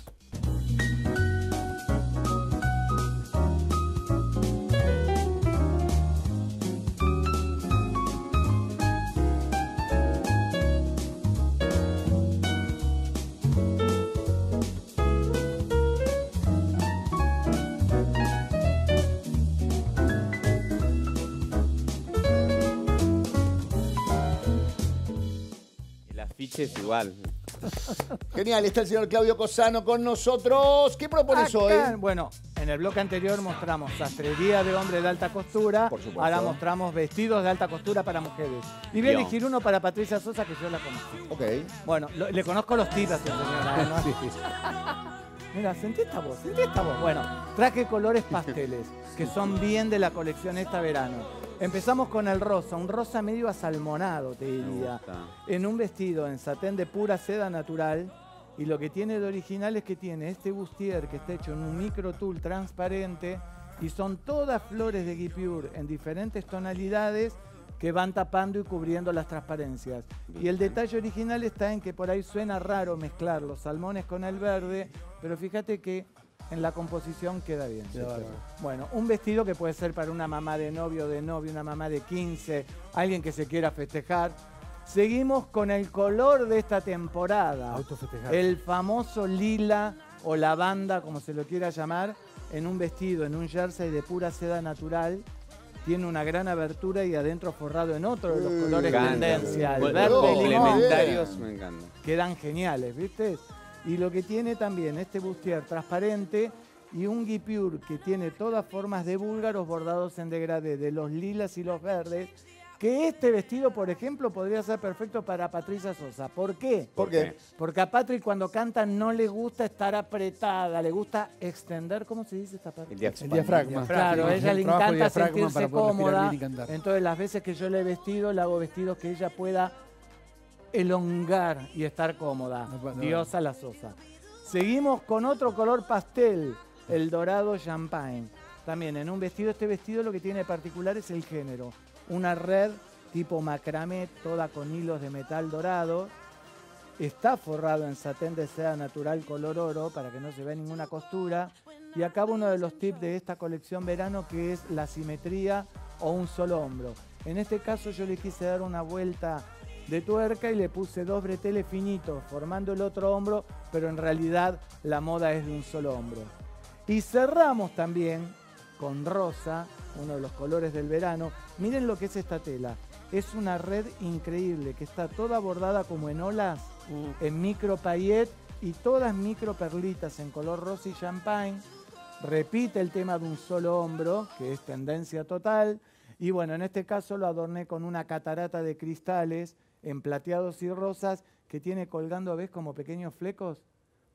El afiche es igual. Genial, está el señor Claudio Cosano con nosotros. ¿Qué propones hoy? Bueno, en el bloque anterior mostramos sastrería de hombre de alta costura. Por supuesto. Ahora mostramos vestidos de alta costura para mujeres. Y voy a Bien. elegir uno para Patricia Sosa, que yo la conozco. Ok. Bueno, lo- le conozco los tiros, señora. ¿no? Mira, sentí esta voz, sentí esta voz. Bueno, traje colores pasteles, que son bien de la colección esta verano. Empezamos con el rosa, un rosa medio asalmonado, te diría. En un vestido en satén de pura seda natural. Y lo que tiene de original es que tiene este bustier que está hecho en un micro tul transparente. Y son todas flores de Guipure en diferentes tonalidades que van tapando y cubriendo las transparencias. Y el detalle original está en que por ahí suena raro mezclar los salmones con el verde, pero fíjate que en la composición queda bien. Bueno, un vestido que puede ser para una mamá de novio, de novio, una mamá de 15, alguien que se quiera festejar. Seguimos con el color de esta temporada. Autofestejar. El famoso lila o lavanda, como se lo quiera llamar, en un vestido, en un jersey de pura seda natural. Tiene una gran abertura y adentro forrado en otro de los colores encanta. tendencia, el verde limón. me encantan. Quedan geniales, ¿viste? Y lo que tiene también este bustier transparente y un guipure que tiene todas formas de búlgaros bordados en degradé, de los lilas y los verdes, que este vestido, por ejemplo, podría ser perfecto para Patricia Sosa. ¿Por qué? ¿Por qué? Porque a Patrick cuando canta no le gusta estar apretada, le gusta extender, ¿cómo se dice esta parte? El diafragma. El diafragma. Claro, a ella el le encanta sentirse cómoda. Entonces las veces que yo le he vestido, le hago vestidos que ella pueda elongar y estar cómoda. No pa- no. Diosa la Sosa. Seguimos con otro color pastel, el dorado champagne. También en un vestido, este vestido lo que tiene de particular es el género. Una red tipo macramé, toda con hilos de metal dorado. Está forrado en satén de seda natural color oro para que no se vea ninguna costura. Y acá va uno de los tips de esta colección verano que es la simetría o un solo hombro. En este caso yo le quise dar una vuelta de tuerca y le puse dos breteles finitos formando el otro hombro, pero en realidad la moda es de un solo hombro. Y cerramos también con rosa, uno de los colores del verano. Miren lo que es esta tela. Es una red increíble que está toda bordada como en olas, en micro paillet y todas micro perlitas en color rosa y champagne. Repite el tema de un solo hombro, que es tendencia total. Y bueno, en este caso lo adorné con una catarata de cristales en plateados y rosas que tiene colgando, ¿ves? Como pequeños flecos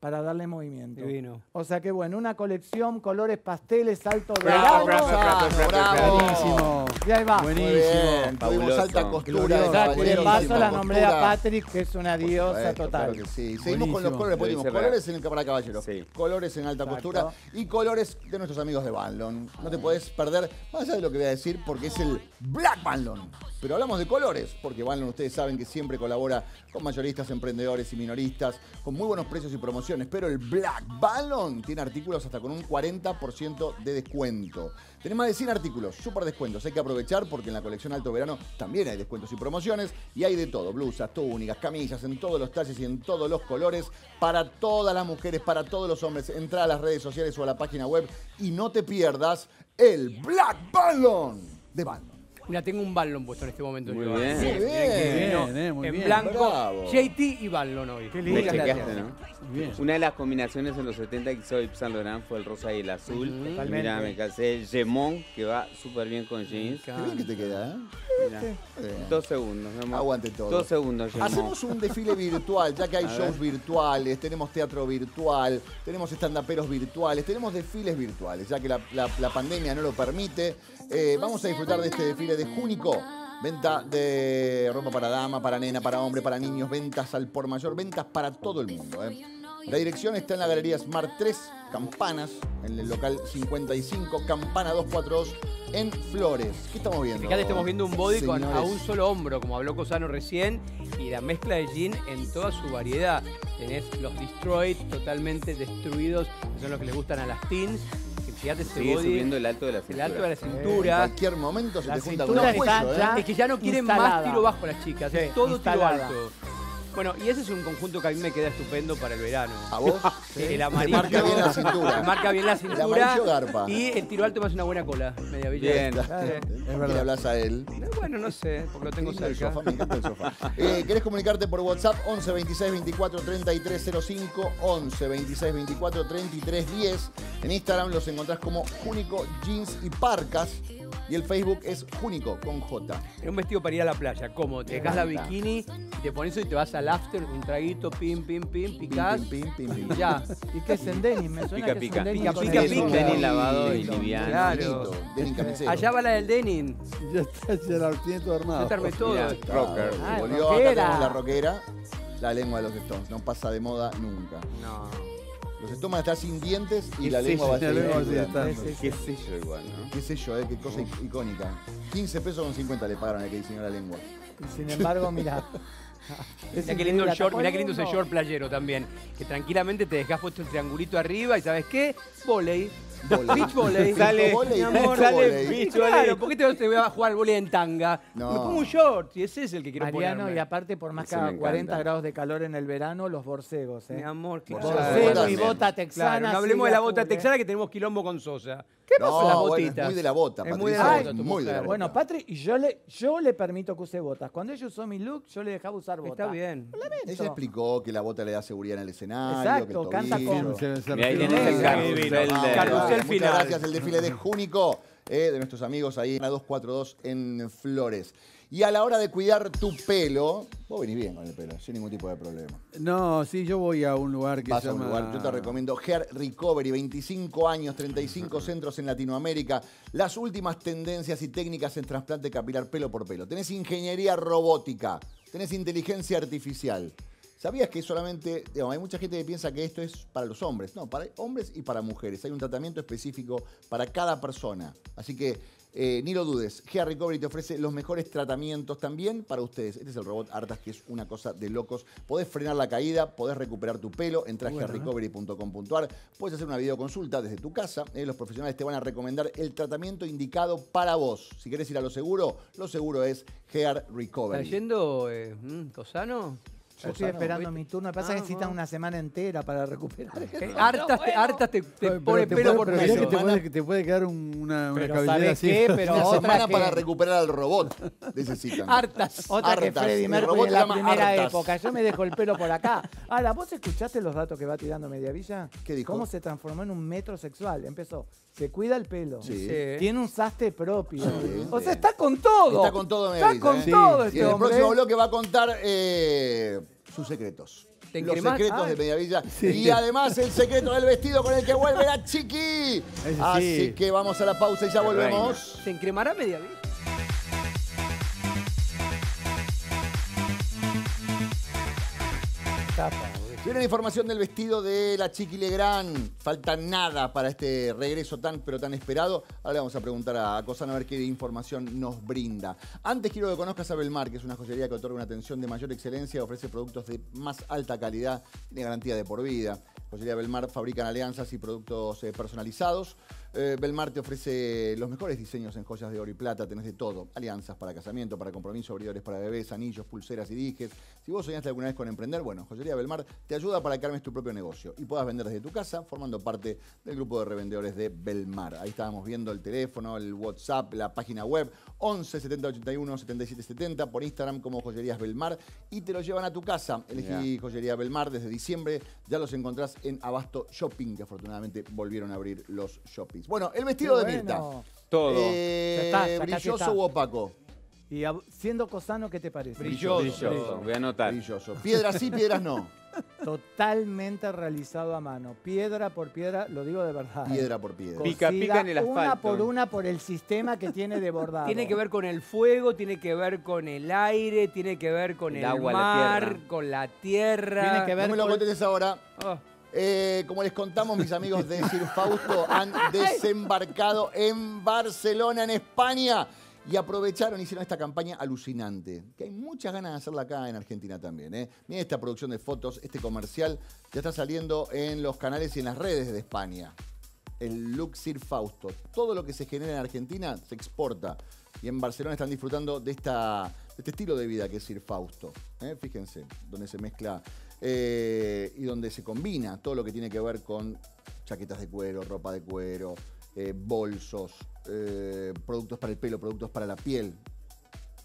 para darle movimiento. Divino. O sea que bueno, una colección, colores pasteles, alto Bravo, verano. bravo, bravo, bravo. Buenísimo. Y ahí va. Buenísimo. bien, tuvimos alta costura. De Exacto, de paso la nombré a. Patrick, que es una diosa total. claro que sí. Seguimos con los Buenísimo. colores, dimos dice colores en el para caballero, Sí. colores en alta Exacto. costura y colores de nuestros amigos de Banlon. No te podés perder, más allá de lo que voy a decir, porque es el Black Banlon. Pero hablamos de colores, porque Banlon ustedes saben que siempre colabora con mayoristas, emprendedores y minoristas, con muy buenos precios y promociones. Pero el Black Banlon tiene artículos hasta con un 40% de descuento. Tenés más de 100 artículos, súper descuentos. Hay que aprovechar porque en la colección Alto Verano también hay descuentos y promociones. Y hay de todo, blusas, túnicas, camisas, en todos los talles y en todos los colores. Para todas las mujeres, para todos los hombres. Entra a las redes sociales o a la página web y no te pierdas el Black Ballon de Ballon. Mira, tengo un Ballon puesto en este momento. Muy yo. bien. Muy eh, muy en bien. blanco, Bravo. JT y Ballon hoy. Qué Me lindo. chequeaste, ¿no? Bien. Una de las combinaciones en los 70 que hizo Yves Saint Laurent fue el rosa y el azul. Totalmente. Mira, me casé el Gemón, que va súper bien con jeans. Qué bien que te queda, ¿eh? Muy. Dos segundos, mi amor. Aguante todo. Dos segundos, Gemón. Hacemos un desfile virtual, ya que hay A ver. shows virtuales, tenemos teatro virtual, tenemos estandaperos virtuales, tenemos desfiles virtuales, ya que la, la- la pandemia no lo permite. Eh, vamos a disfrutar de este desfile de Júnico. Venta de ropa para dama, para nena, para hombre, para niños, ventas al por mayor, ventas para todo el mundo. ¿eh? La dirección está en la Galería Smart 3, Campanas, en el local 55, Campana 242, en Flores. ¿Qué estamos viendo? Fíjate, estamos viendo un body con a un solo hombro, como habló Cosano recién, y la mezcla de jean en toda su variedad. Tenés los destroyed, totalmente destruidos, que son los que les gustan a las teens. Fíjate ese Sigue body, subiendo el alto de la el cintura. alto de la En cintura. cualquier momento se La te junta con cintura el está cuello, ya- ¿eh? Es que ya no quieren más Instalada. tiro bajo las chicas, es todo instalada. tiro alto. Bueno, y ese es un conjunto que a mí me queda estupendo para el verano. ¿A vos? El Te amarillo. marca bien la cintura. Marca bien la El cintura. amarillo garpa. Y el tiro alto me hace una buena cola. Media villa. Bien. Sí. Es verdad. Le hablas a él. Eh, Bueno, no sé, porque lo tengo lindo el cerca. sofá, me encanta el sofá. Eh, ¿Querés comunicarte por WhatsApp? 11 26 24 33 05, 11 26 24 33 10. En Instagram los encontrás como Júnico Jeans y Parcas. Y el Facebook es Júnico con J. Es un vestido para ir a la playa. ¿Cómo? Te dejas la bikini, te pones eso y te vas al after, un traguito, pim, pim, pim, picás. Pim, pim, pim, pim, ya. ¿Y qué es en denim? Me suena Pica, que pica. es en denim Pica, pica, pica. Lavado y liviano. Claro. denim camisero. Allá va la del denim. Ya está, ya tiene todo armado. Yo te armé todo. Rocker. Ah, Volvió, acá rockera. tenemos la rockera. La lengua de los Stones. No pasa de moda nunca. No. Los a estar sin dientes y ¿Qué la lengua yo? va a La seguir. lengua va a seguir figurando. estando. Qué sé yo igual, ¿no? Qué sé yo, eh, qué cosa ic- icónica. 15 pesos con 50 le pagaron al que diseñó la lengua. Y sin embargo, mira. Mirá qué lindo el short, mirá qué lindo ese short playero también. Que tranquilamente te dejás puesto el triangulito arriba y ¿sabes qué? Voley. Beach volley. Sale- mi amor. sale beach Claro, volley. ¿por qué te, te voy a jugar al volei en tanga? No. Me pongo un short y ese es el que quiero Mariano, ponerme. y aparte, por más que Eso me haga 40 encanta. grados de calor en el verano, los borcegos, Mi ¿eh? amor, claro. Borcego Borcego y también. bota texana. Claro, no hablemos de la bota texana que tenemos quilombo con Sosa. ¿Qué No, pasa con las bueno, botitas? muy de la bota, Es muy de Patricia. la bota, tu muy de la bota. Bueno, Patri, y yo le, yo le permito que use botas. Cuando ella usó mi look, yo le dejaba usar botas. Está bien. Ella explicó que la bota le da seguridad en el escenario. Exacto, que el canta tobillo. Mira, ahí tenés el Venga, carrusel divino. de... Vamos, Carrusel Muchas final. gracias. El desfile de Júnico eh, de nuestros amigos ahí en la 242 en Flores. Y a la hora de cuidar tu pelo, vos venís bien con el pelo, sin ningún tipo de problema. No, sí, yo voy a un lugar que Vas se a un llama... lugar, yo te recomiendo Hair Recovery, 25 años, 35 centros en Latinoamérica, las últimas tendencias y técnicas en trasplante capilar pelo por pelo. Tenés ingeniería robótica, tenés inteligencia artificial. ¿Sabías que solamente, digamos, hay mucha gente que piensa que esto es para los hombres? No, para hombres y para mujeres. Hay un tratamiento específico para cada persona. Así que eh, ni lo dudes, Hair Recovery te ofrece los mejores tratamientos también para ustedes. Este es el robot Artas, que es una cosa de locos. Podés frenar la caída, podés recuperar tu pelo, entra a Bueno, ¿eh? hairrecovery.com.ar, puedes hacer una videoconsulta desde tu casa. eh, los profesionales te van a recomendar el tratamiento indicado para vos. Si querés ir a lo seguro, lo seguro es Hair ¿Está Recovery. yendo eh, mm, Cosano? Yo estoy esperando ¿viste? mi turno. Me pasa que necesitan una semana entera para recuperar. Eh, hartas, te, hartas te, pone pelo por pelo. que te puede, te puede quedar un- una, una cabellera ¿sabés así. qué? Pero Una semana que- para recuperar al robot. Necesitan. Hartas. Otra que El Mercury en la primera Hartas. época. Yo me dejo el pelo por acá. Ahora, ¿vos escuchaste los datos que va tirando Mediavilla? ¿Qué dijo? ¿Cómo se transformó en un metro sexual? Empezó. Se cuida el pelo. Sí. Sí. Tiene un saste propio. Sí. o sea, está con todo. Está con todo Está Mediavilla, con ¿eh? Sí. todo Y este en el hombre. próximo bloque va a contar eh, sus secretos. ¿Te Los secretos Ay. de Mediavilla. Sí. Y además el secreto del vestido con el que vuelve la chiqui. Sí. Así que vamos a la pausa y ya volvemos. ¿Se encremará media vida? Viene la información del vestido de la Chiqui Legrand. Falta nada para este regreso tan pero tan esperado. Ahora le vamos a preguntar a Cosano a ver qué información nos brinda. Antes quiero que conozcas a Belmar, que es una joyería que otorga una atención de mayor excelencia, ofrece productos de más alta calidad, tiene garantía de por vida. Joyería Belmar fabrican alianzas y productos eh, personalizados. Eh, Belmar te ofrece los mejores diseños en joyas de oro y plata, tenés de todo. Alianzas para casamiento, para compromiso, abridores para bebés, anillos, pulseras y dijes. Si vos soñaste alguna vez con emprender, bueno, Joyería Belmar te ayuda para que armes tu propio negocio y puedas vender desde tu casa formando parte del grupo de revendedores de Belmar. Ahí estábamos viendo el teléfono, el WhatsApp, la página web 11 70 81 77 70 por Instagram como Joyerías Belmar y te lo llevan a tu casa. Elegí. Joyería Belmar desde diciembre, ya los encontrás en Abasto Shopping, que afortunadamente volvieron a abrir los shoppings. Bueno, el vestido Qué de Mirta. bueno. Todo. Eh, está, ¿Brilloso está. u opaco? Y a- siendo Cosano, ¿qué te parece? Brilloso. Brilloso. Voy a anotar. Brilloso. Piedras sí, piedras no. Totalmente realizado a mano. Piedra por piedra, lo digo de verdad. Piedra por piedra. Pica, pica en el Una asfalto. por una por el sistema que tiene de bordado. Tiene que ver con el fuego, tiene que ver con el aire, tiene que ver con El el, agua, mar, con la tierra. Tiene que ver No me lo con- contestes ahora. Ah, Eh, como les contamos, mis amigos de Sir Fausto han desembarcado en Barcelona, en España. Y aprovecharon, hicieron esta campaña alucinante. Que hay muchas ganas de hacerla acá en Argentina también. ¿eh? Miren esta producción de fotos, este comercial, ya está saliendo en los canales y en las redes de España. El look Sir Fausto. Todo lo que se genera en Argentina se exporta. Y en Barcelona están disfrutando de, esta, de este estilo de vida que es Sir Fausto. ¿eh? Fíjense, donde se mezcla eh, y donde se combina todo lo que tiene que ver con chaquetas de cuero, ropa de cuero, eh, bolsos, eh, productos para el pelo, productos para la piel,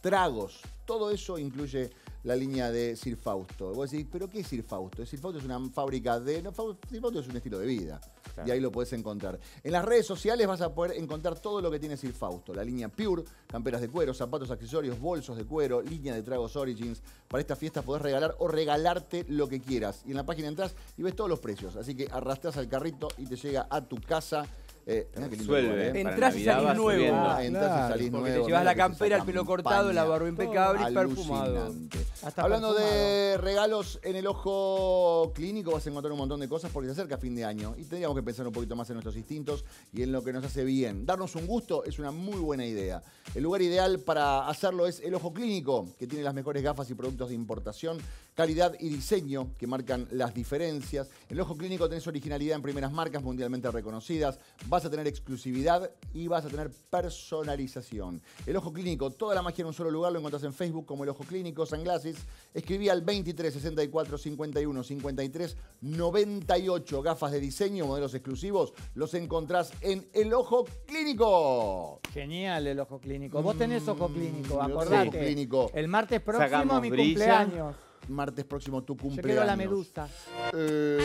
tragos. Todo eso incluye la línea de Sir Fausto. Vos decís, ¿pero qué es Sir Fausto? Sir Fausto es una fábrica de... No, Sir Fausto es un estilo de vida. Claro. Y ahí lo podés encontrar. En las redes sociales vas a poder encontrar todo lo que tiene Sir Fausto. La línea Pure, camperas de cuero, zapatos, accesorios, bolsos de cuero, línea de tragos Origins. Para esta fiesta podés regalar o regalarte lo que quieras. Y en la página entras y ves todos los precios. Así que arrastras al carrito y te llega a tu casa. Eh, mirá qué lindo Resuelve, lugar, ¿eh? y salís nuevo. Ah, entras y salís Porque nuevo. te llevas la lo que es campera, esa el pelo cortado, la campaña. barba impecable y perfumado. Alucinante. Hasta Hablando perfumado. de regalos en el ojo clínico, vas a encontrar un montón de cosas porque se acerca fin de año y tendríamos que pensar un poquito más en nuestros instintos y en lo que nos hace bien. Darnos un gusto es una muy buena idea. El lugar ideal para hacerlo es el ojo clínico, que tiene las mejores gafas y productos de importación, calidad y diseño que marcan las diferencias. En el ojo clínico tenés originalidad en primeras marcas mundialmente reconocidas, vas a tener exclusividad y vas a tener personalización. El ojo clínico, toda la magia en un solo lugar, lo encontrás en Facebook como el ojo clínico, Sunglasses. Escribí al 23 64 51 53 98 gafas de diseño, modelos exclusivos, los encontrás en el ojo clínico. Genial el ojo clínico. Vos tenés ojo clínico, acordate. ojo clínico. El martes próximo Sacamos mi brilla. cumpleaños. Martes próximo tu Yo cumpleaños. quiero la medusa. Eh,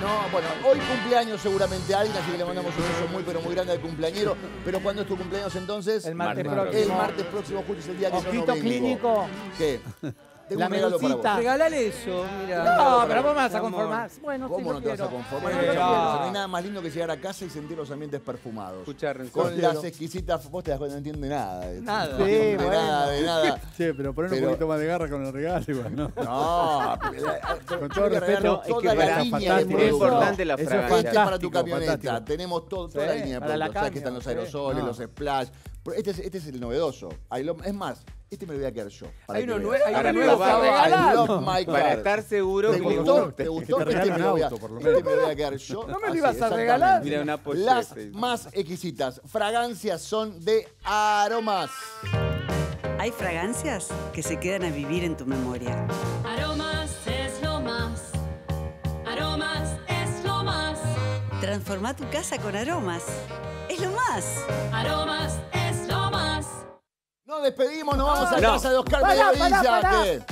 no, bueno, hoy cumpleaños seguramente alguien, así que le mandamos un beso muy, pero muy grande al cumpleañero. Pero ¿cuándo es tu cumpleaños entonces? El martes Martes próximo. El martes próximo, justo es el día que yo no Ojito vengo. clínico. ¿Qué? Tengo La un regalo para medusita. vos. Regalale eso, mira. No, pero vos me vas a conformar. Bueno, sí ¿Cómo lo no te vas a quiero. conformar? Sí, No, ah. pierdas. No hay nada más lindo que llegar a casa y sentir los ambientes perfumados. Escucha, Renzo. Con Quiero. las exquisitas, vos te das cuenta, no entiende nada. de. Nada. No Sí, entiende bueno. nada, de nada. Che, pero poner Pero- un poquito más de garra con el regalo igual, ¿no? No, pero, eh, Con todo respeto, es toda que la para- línea de fantástico. Es importante la Eso es fragancia. Este es para tu camioneta. Tenemos toda la Sí, línea de para la productos. Que están los sí. aerosoles, No. los splash. Pero este, es, este es el novedoso. I love- es más, este me lo voy a quedar yo. para Hay que uno veas. nue- hay probar. nuevo para regalar. I love my Para car. estar seguro ¿Te que gustó? ¿Te gustó? Este me un lo voy a- auto, por lo este me lo voy a quedar yo. No me lo Así, ibas a regalar. Mira, una Porsche, Las sí. más exquisitas fragancias son de aromas. Hay fragancias que se quedan a vivir en tu memoria. Aromas es lo más. Aromas es lo más. Transforma tu casa con aromas. Es lo más. Aromas es lo más. Nos despedimos, nos vamos a No. casa de Oscar Pará, Mediavilla. pará, pará. ¿Qué?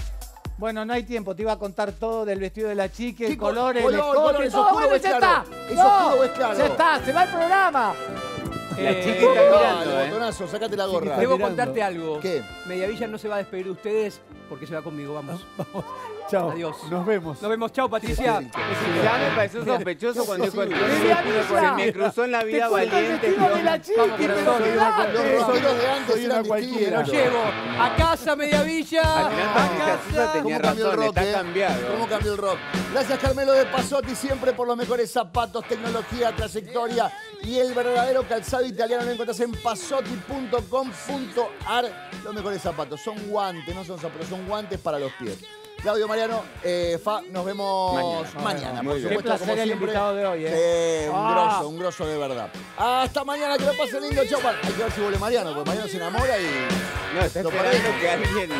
Bueno, no hay tiempo, te iba a contar todo del vestido de la chica, el ¿Qué co- color, el color, es oscuro Bueno, o es ya claro? está. ¿Es No, oscuro o es claro? Ya está, se va el programa. La Eh, chica está mirando, ¿eh? botonazo, sacate la gorra. Debo mirando. contarte algo. ¿Qué? Mediavilla no se va a despedir de ustedes porque se va conmigo. Vamos. Chao. Adiós. Nos vemos. Nos vemos. Chao, Patricia. Ya me pareció sospechoso cuando dijo el. Se me cruzó en la vida valiente. Vamos, soy una cualquiera. Lo llevo a casa, Mediavilla. Al final casa. tenía ¿Cómo cambió el razón, rock? está eh? cambiado. ¿Cómo cambió el rock? Gracias Carmelo de Pasotti, siempre por los mejores zapatos, tecnología, trayectoria y el verdadero calzado italiano. Lo encontrás en pasotti.com.ar. Los mejores zapatos. Son guantes, no son zapatos, son guantes para los pies. Claudio Mariano, eh, Fa, nos vemos Mañana. mañana. Por bien. Qué supuesto, placer como el siempre. invitado de hoy, ¿eh? Sí, un Ah. grosso, un grosso de verdad. Hasta mañana, que lo pasen lindo. Chau. Hay que ver si vuelve Mariano, porque Mariano se enamora y No, está Lo esperando que alguien